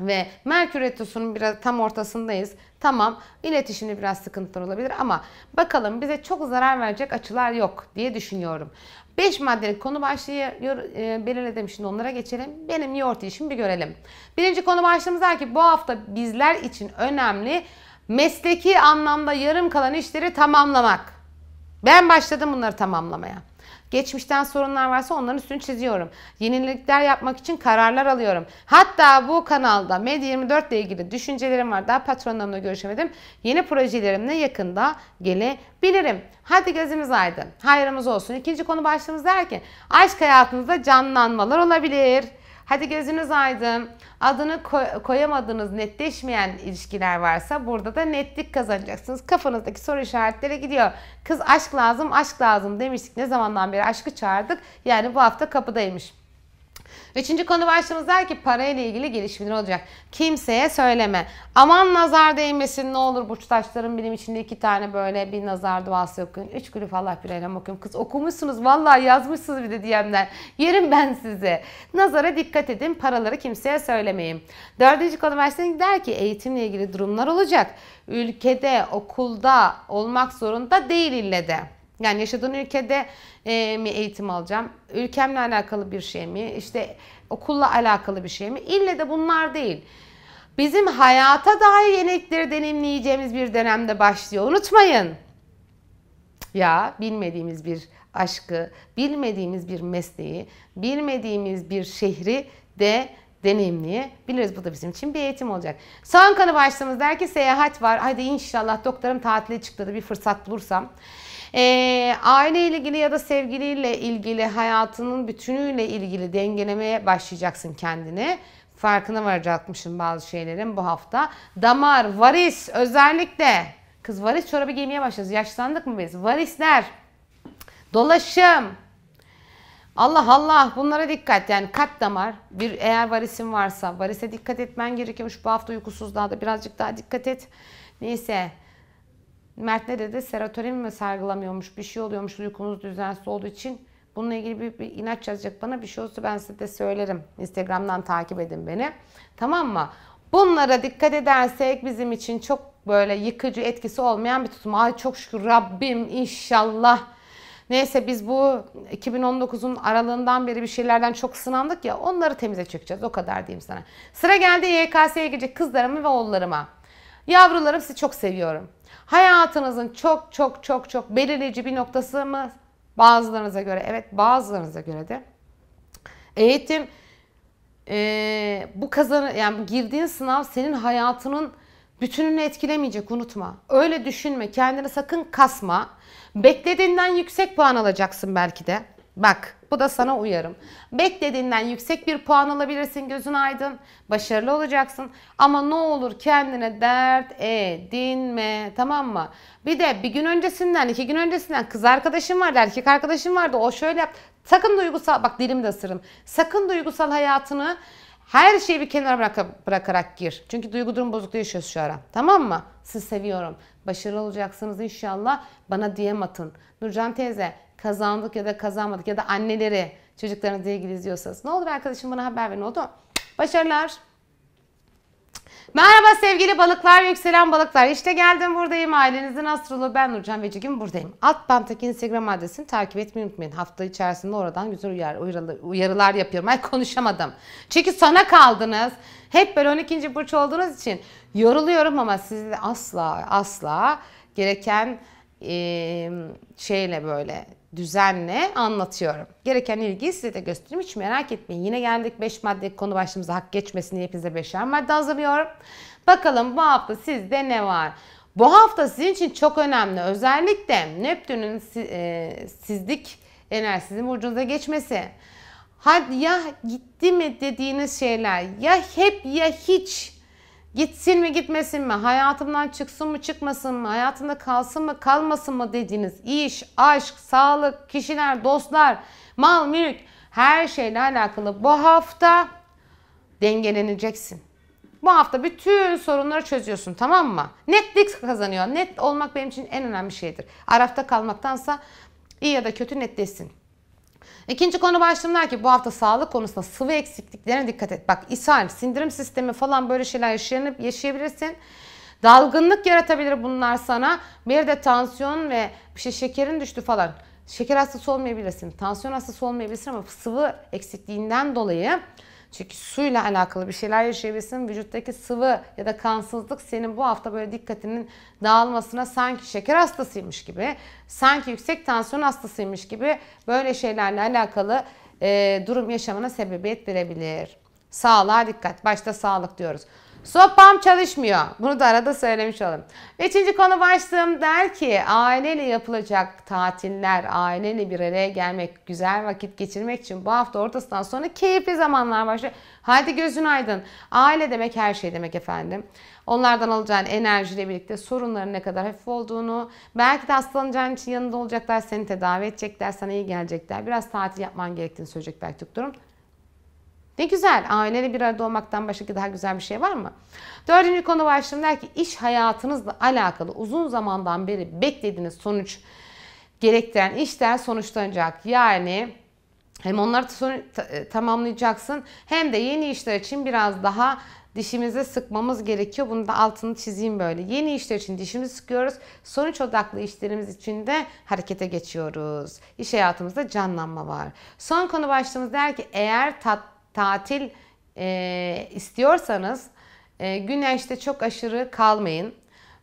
ve Merkür Retrosu'nun biraz tam ortasındayız. Tamam iletişimde biraz sıkıntılar olabilir ama bakalım bize çok zarar verecek açılar yok diye düşünüyorum. 5 maddelik konu başlığı e, belirledim şimdi onlara geçelim. Benim yoğurt işimi bir görelim. Birinci konu başlığımız var ki bu hafta bizler için önemli mesleki anlamda yarım kalan işleri tamamlamak. Ben başladım bunları tamamlamaya. Geçmişten sorunlar varsa onların üstünü çiziyorum. Yenilikler yapmak için kararlar alıyorum. Hatta bu kanalda Med24 ile ilgili düşüncelerim var. Daha patronlarımla görüşemedim. Yeni projelerimle yakında gelebilirim. Hadi gözümüz aydın. Hayrımız olsun. İkinci konu başlığımız der ki aşk hayatınızda canlanmalar olabilir. Hadi gözünüz aydın. Adını koy, koyamadığınız netleşmeyen ilişkiler varsa burada da netlik kazanacaksınız. Kafanızdaki soru işaretleri gidiyor. Kız aşk lazım, aşk lazım demiştik. Ne zamandan beri aşkı çağırdık. Yani bu hafta kapıdaymış. Üçüncü konu başlığımız der ki parayla ilgili gelişmeler olacak. Kimseye söyleme. Aman nazar değmesin ne olur burçtaşlarım benim içinde iki tane böyle bir nazar duası okuyun. Üç kulüp Allah bir elham okuyun. Kız okumuşsunuz vallahi yazmışsınız bir de DM'den. Yerim ben sizi. Nazara dikkat edin paraları kimseye söylemeyin. Dördüncü konu başlığımız der ki eğitimle ilgili durumlar olacak. Ülkede, okulda olmak zorunda değil ille de. Yani yaşadığın ülkede e, mi eğitim alacağım? Ülkemle alakalı bir şey mi? İşte okulla alakalı bir şey mi? İlle de bunlar değil. Bizim hayata dair yenilikleri deneyimleyeceğimiz bir dönemde başlıyor. Unutmayın. Ya bilmediğimiz bir aşkı, bilmediğimiz bir mesleği, bilmediğimiz bir şehri de deneyimleyebiliriz. Bu da bizim için bir eğitim olacak. Son kanı başlığımız der ki seyahat var. Hadi inşallah doktorum tatile çıktı da bir fırsat bulursam. E, aile ile ilgili ya da sevgiliyle ilgili hayatının bütünüyle ilgili dengelemeye başlayacaksın kendini. Farkına varacakmışım bazı şeylerin bu hafta. Damar, varis özellikle. Kız varis çorabı giymeye başladı. Yaşlandık mı biz? Varisler, dolaşım, Allah Allah bunlara dikkat yani kalp damar bir eğer varisin varsa varise dikkat etmen gerekiyormuş bu hafta uykusuzluğa da birazcık daha dikkat et. Neyse Mert ne dedi? Serotonin mi salgılamıyormuş? Bir şey oluyormuş uykunuz düzensiz olduğu için. Bununla ilgili bir, bir inat yazacak bana. Bir şey olursa ben size de söylerim. Instagram'dan takip edin beni. Tamam mı? Bunlara dikkat edersek bizim için çok böyle yıkıcı etkisi olmayan bir tutum. Ay çok şükür Rabbim inşallah. Neyse biz bu 2019'un aralığından beri bir şeylerden çok sınandık ya onları temize çökeceğiz. O kadar diyeyim sana. Sıra geldi YKS'ye girecek kızlarıma ve oğullarıma. Yavrularım sizi çok seviyorum. Hayatınızın çok çok çok çok belirleyici bir noktası mı? Bazılarınıza göre evet bazılarınıza göre de. Eğitim e, bu kazanı yani girdiğin sınav senin hayatının bütününü etkilemeyecek unutma. Öyle düşünme kendini sakın kasma. Beklediğinden yüksek puan alacaksın belki de. Bak bu da sana uyarım. Beklediğinden yüksek bir puan alabilirsin gözün aydın. Başarılı olacaksın. Ama ne olur kendine dert edinme tamam mı? Bir de bir gün öncesinden iki gün öncesinden kız arkadaşım vardı erkek arkadaşım vardı o şöyle yap. Sakın duygusal bak dilimi de ısırırım. Sakın duygusal hayatını her şeyi bir kenara bırak, bırakarak gir. Çünkü duygu durum bozukluğu yaşıyoruz şu ara. Tamam mı? Sizi seviyorum. Başarılı olacaksınız inşallah. Bana DM atın. Nurcan teyze kazandık ya da kazanmadık ya da anneleri çocuklarınızla ilgili izliyorsanız ne olur arkadaşım bana haber verin oldu. Başarılar. Merhaba sevgili balıklar, yükselen balıklar. İşte geldim buradayım. Ailenizin astroloğu ben Nurcan Vecigin buradayım. Alt banttaki Instagram adresini takip etmeyi unutmayın. Hafta içerisinde oradan güzel uyar, uyarılar, uyarılar yapıyorum. Ay konuşamadım. Çünkü sona kaldınız. Hep böyle 12. burç olduğunuz için yoruluyorum ama sizi asla asla gereken e, şeyle böyle düzenle anlatıyorum. Gereken ilgiyi size de göstereyim. Hiç merak etmeyin. Yine geldik 5 madde konu başlığımıza hak geçmesini hepinize 5'er madde hazırlıyorum. Bakalım bu hafta sizde ne var? Bu hafta sizin için çok önemli. Özellikle Neptün'ün e, sizlik enerjisinin burcunuza geçmesi. Hadi ya gitti mi dediğiniz şeyler ya hep ya hiç Gitsin mi gitmesin mi? Hayatımdan çıksın mı çıkmasın mı? Hayatında kalsın mı kalmasın mı dediğiniz iş, aşk, sağlık, kişiler, dostlar, mal, mülk her şeyle alakalı bu hafta dengeleneceksin. Bu hafta bütün sorunları çözüyorsun tamam mı? Netlik kazanıyor. Net olmak benim için en önemli şeydir. Arafta kalmaktansa iyi ya da kötü netleşsin. İkinci konu başlığım ki bu hafta sağlık konusunda sıvı eksikliklerine dikkat et. Bak ishal, sindirim sistemi falan böyle şeyler yaşayanıp yaşayabilirsin. Dalgınlık yaratabilir bunlar sana. Bir de tansiyon ve bir şey şekerin düştü falan. Şeker hastası olmayabilirsin. Tansiyon hastası olmayabilirsin ama sıvı eksikliğinden dolayı çünkü suyla alakalı bir şeyler yaşayabilirsin. Vücuttaki sıvı ya da kansızlık senin bu hafta böyle dikkatinin dağılmasına sanki şeker hastasıymış gibi, sanki yüksek tansiyon hastasıymış gibi böyle şeylerle alakalı e, durum yaşamına sebebiyet verebilir. Sağlığa dikkat. Başta sağlık diyoruz. Sopam çalışmıyor. Bunu da arada söylemiş olalım. Üçüncü konu başlığım der ki aileyle yapılacak tatiller, aileyle bir araya gelmek, güzel vakit geçirmek için bu hafta ortasından sonra keyifli zamanlar başlıyor. Hadi gözün aydın. Aile demek her şey demek efendim. Onlardan alacağın enerjiyle birlikte sorunların ne kadar hafif olduğunu, belki de hastalanacağın için yanında olacaklar, seni tedavi edecekler, sana iyi gelecekler. Biraz tatil yapman gerektiğini söyleyecek belki durum. Ne güzel. Aileyle bir arada olmaktan başka daha güzel bir şey var mı? Dördüncü konu başlığım der ki iş hayatınızla alakalı uzun zamandan beri beklediğiniz sonuç gerektiren işler sonuçlanacak. Yani hem onları e, tamamlayacaksın hem de yeni işler için biraz daha dişimizi sıkmamız gerekiyor. Bunu da altını çizeyim böyle. Yeni işler için dişimizi sıkıyoruz. Sonuç odaklı işlerimiz için de harekete geçiyoruz. İş hayatımızda canlanma var. Son konu başlığımız der ki eğer tat tatil e, istiyorsanız e, güneşte çok aşırı kalmayın.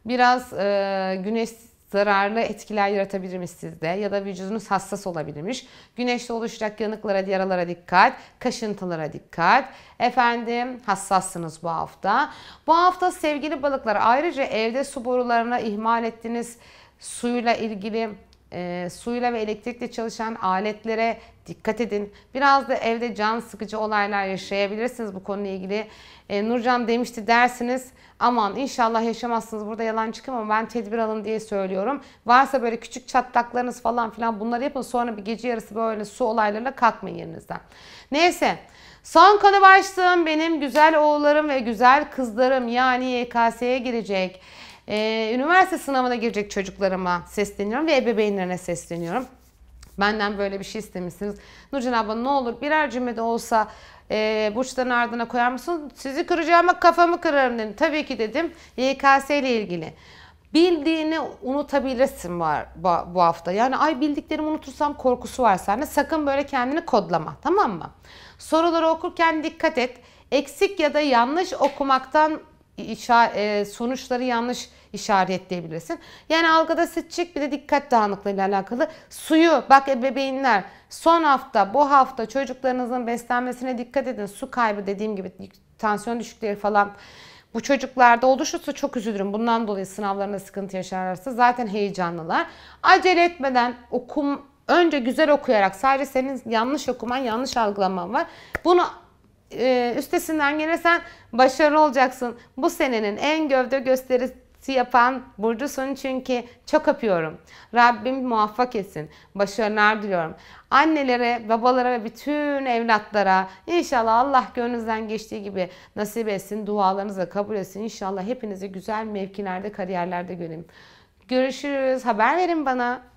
Biraz e, güneş zararlı etkiler yaratabilirmiş sizde ya da vücudunuz hassas olabilirmiş. Güneşte oluşacak yanıklara, yaralara dikkat, kaşıntılara dikkat. Efendim hassassınız bu hafta. Bu hafta sevgili balıklar ayrıca evde su borularına ihmal ettiğiniz suyla ilgili e, suyla ve elektrikle çalışan aletlere dikkat edin. Biraz da evde can sıkıcı olaylar yaşayabilirsiniz bu konuyla ilgili. E, Nurcan demişti dersiniz. Aman inşallah yaşamazsınız. Burada yalan çıkıyor ama ben tedbir alın diye söylüyorum. Varsa böyle küçük çatlaklarınız falan filan bunları yapın. Sonra bir gece yarısı böyle su olaylarıyla kalkmayın yerinizden. Neyse. Son konu başlığım benim güzel oğullarım ve güzel kızlarım yani YKS'ye girecek e, üniversite sınavına girecek çocuklarıma sesleniyorum ve ebeveynlerine sesleniyorum. Benden böyle bir şey istemişsiniz. Nurcan abla ne olur birer cümlede olsa e, burçların ardına koyar mısın? Sizi kıracağıma kafamı kırarım dedim. Tabii ki dedim. YKS ile ilgili. Bildiğini unutabilirsin var bu hafta. Yani ay bildiklerimi unutursam korkusu var sende. Sakın böyle kendini kodlama. Tamam mı? Soruları okurken dikkat et. Eksik ya da yanlış okumaktan e, sonuçları yanlış işaretleyebilirsin. Yani algıda sıçık bir de dikkat dağınıklığı ile alakalı. Suyu bak ebeveynler son hafta bu hafta çocuklarınızın beslenmesine dikkat edin. Su kaybı dediğim gibi tansiyon düşükleri falan bu çocuklarda oluşursa çok üzülürüm. Bundan dolayı sınavlarında sıkıntı yaşarlarsa zaten heyecanlılar. Acele etmeden okum önce güzel okuyarak sadece senin yanlış okuman, yanlış algılaman var. Bunu e, üstesinden gelirsen başarılı olacaksın. Bu senenin en gövde gösterisi yapan burcusun çünkü çok öpüyorum. Rabbim muvaffak etsin. Başarılar diliyorum. Annelere, babalara ve bütün evlatlara inşallah Allah gönlünüzden geçtiği gibi nasip etsin. Dualarınızı kabul etsin. İnşallah hepinizi güzel mevkilerde, kariyerlerde göreyim. Görüşürüz. Haber verin bana.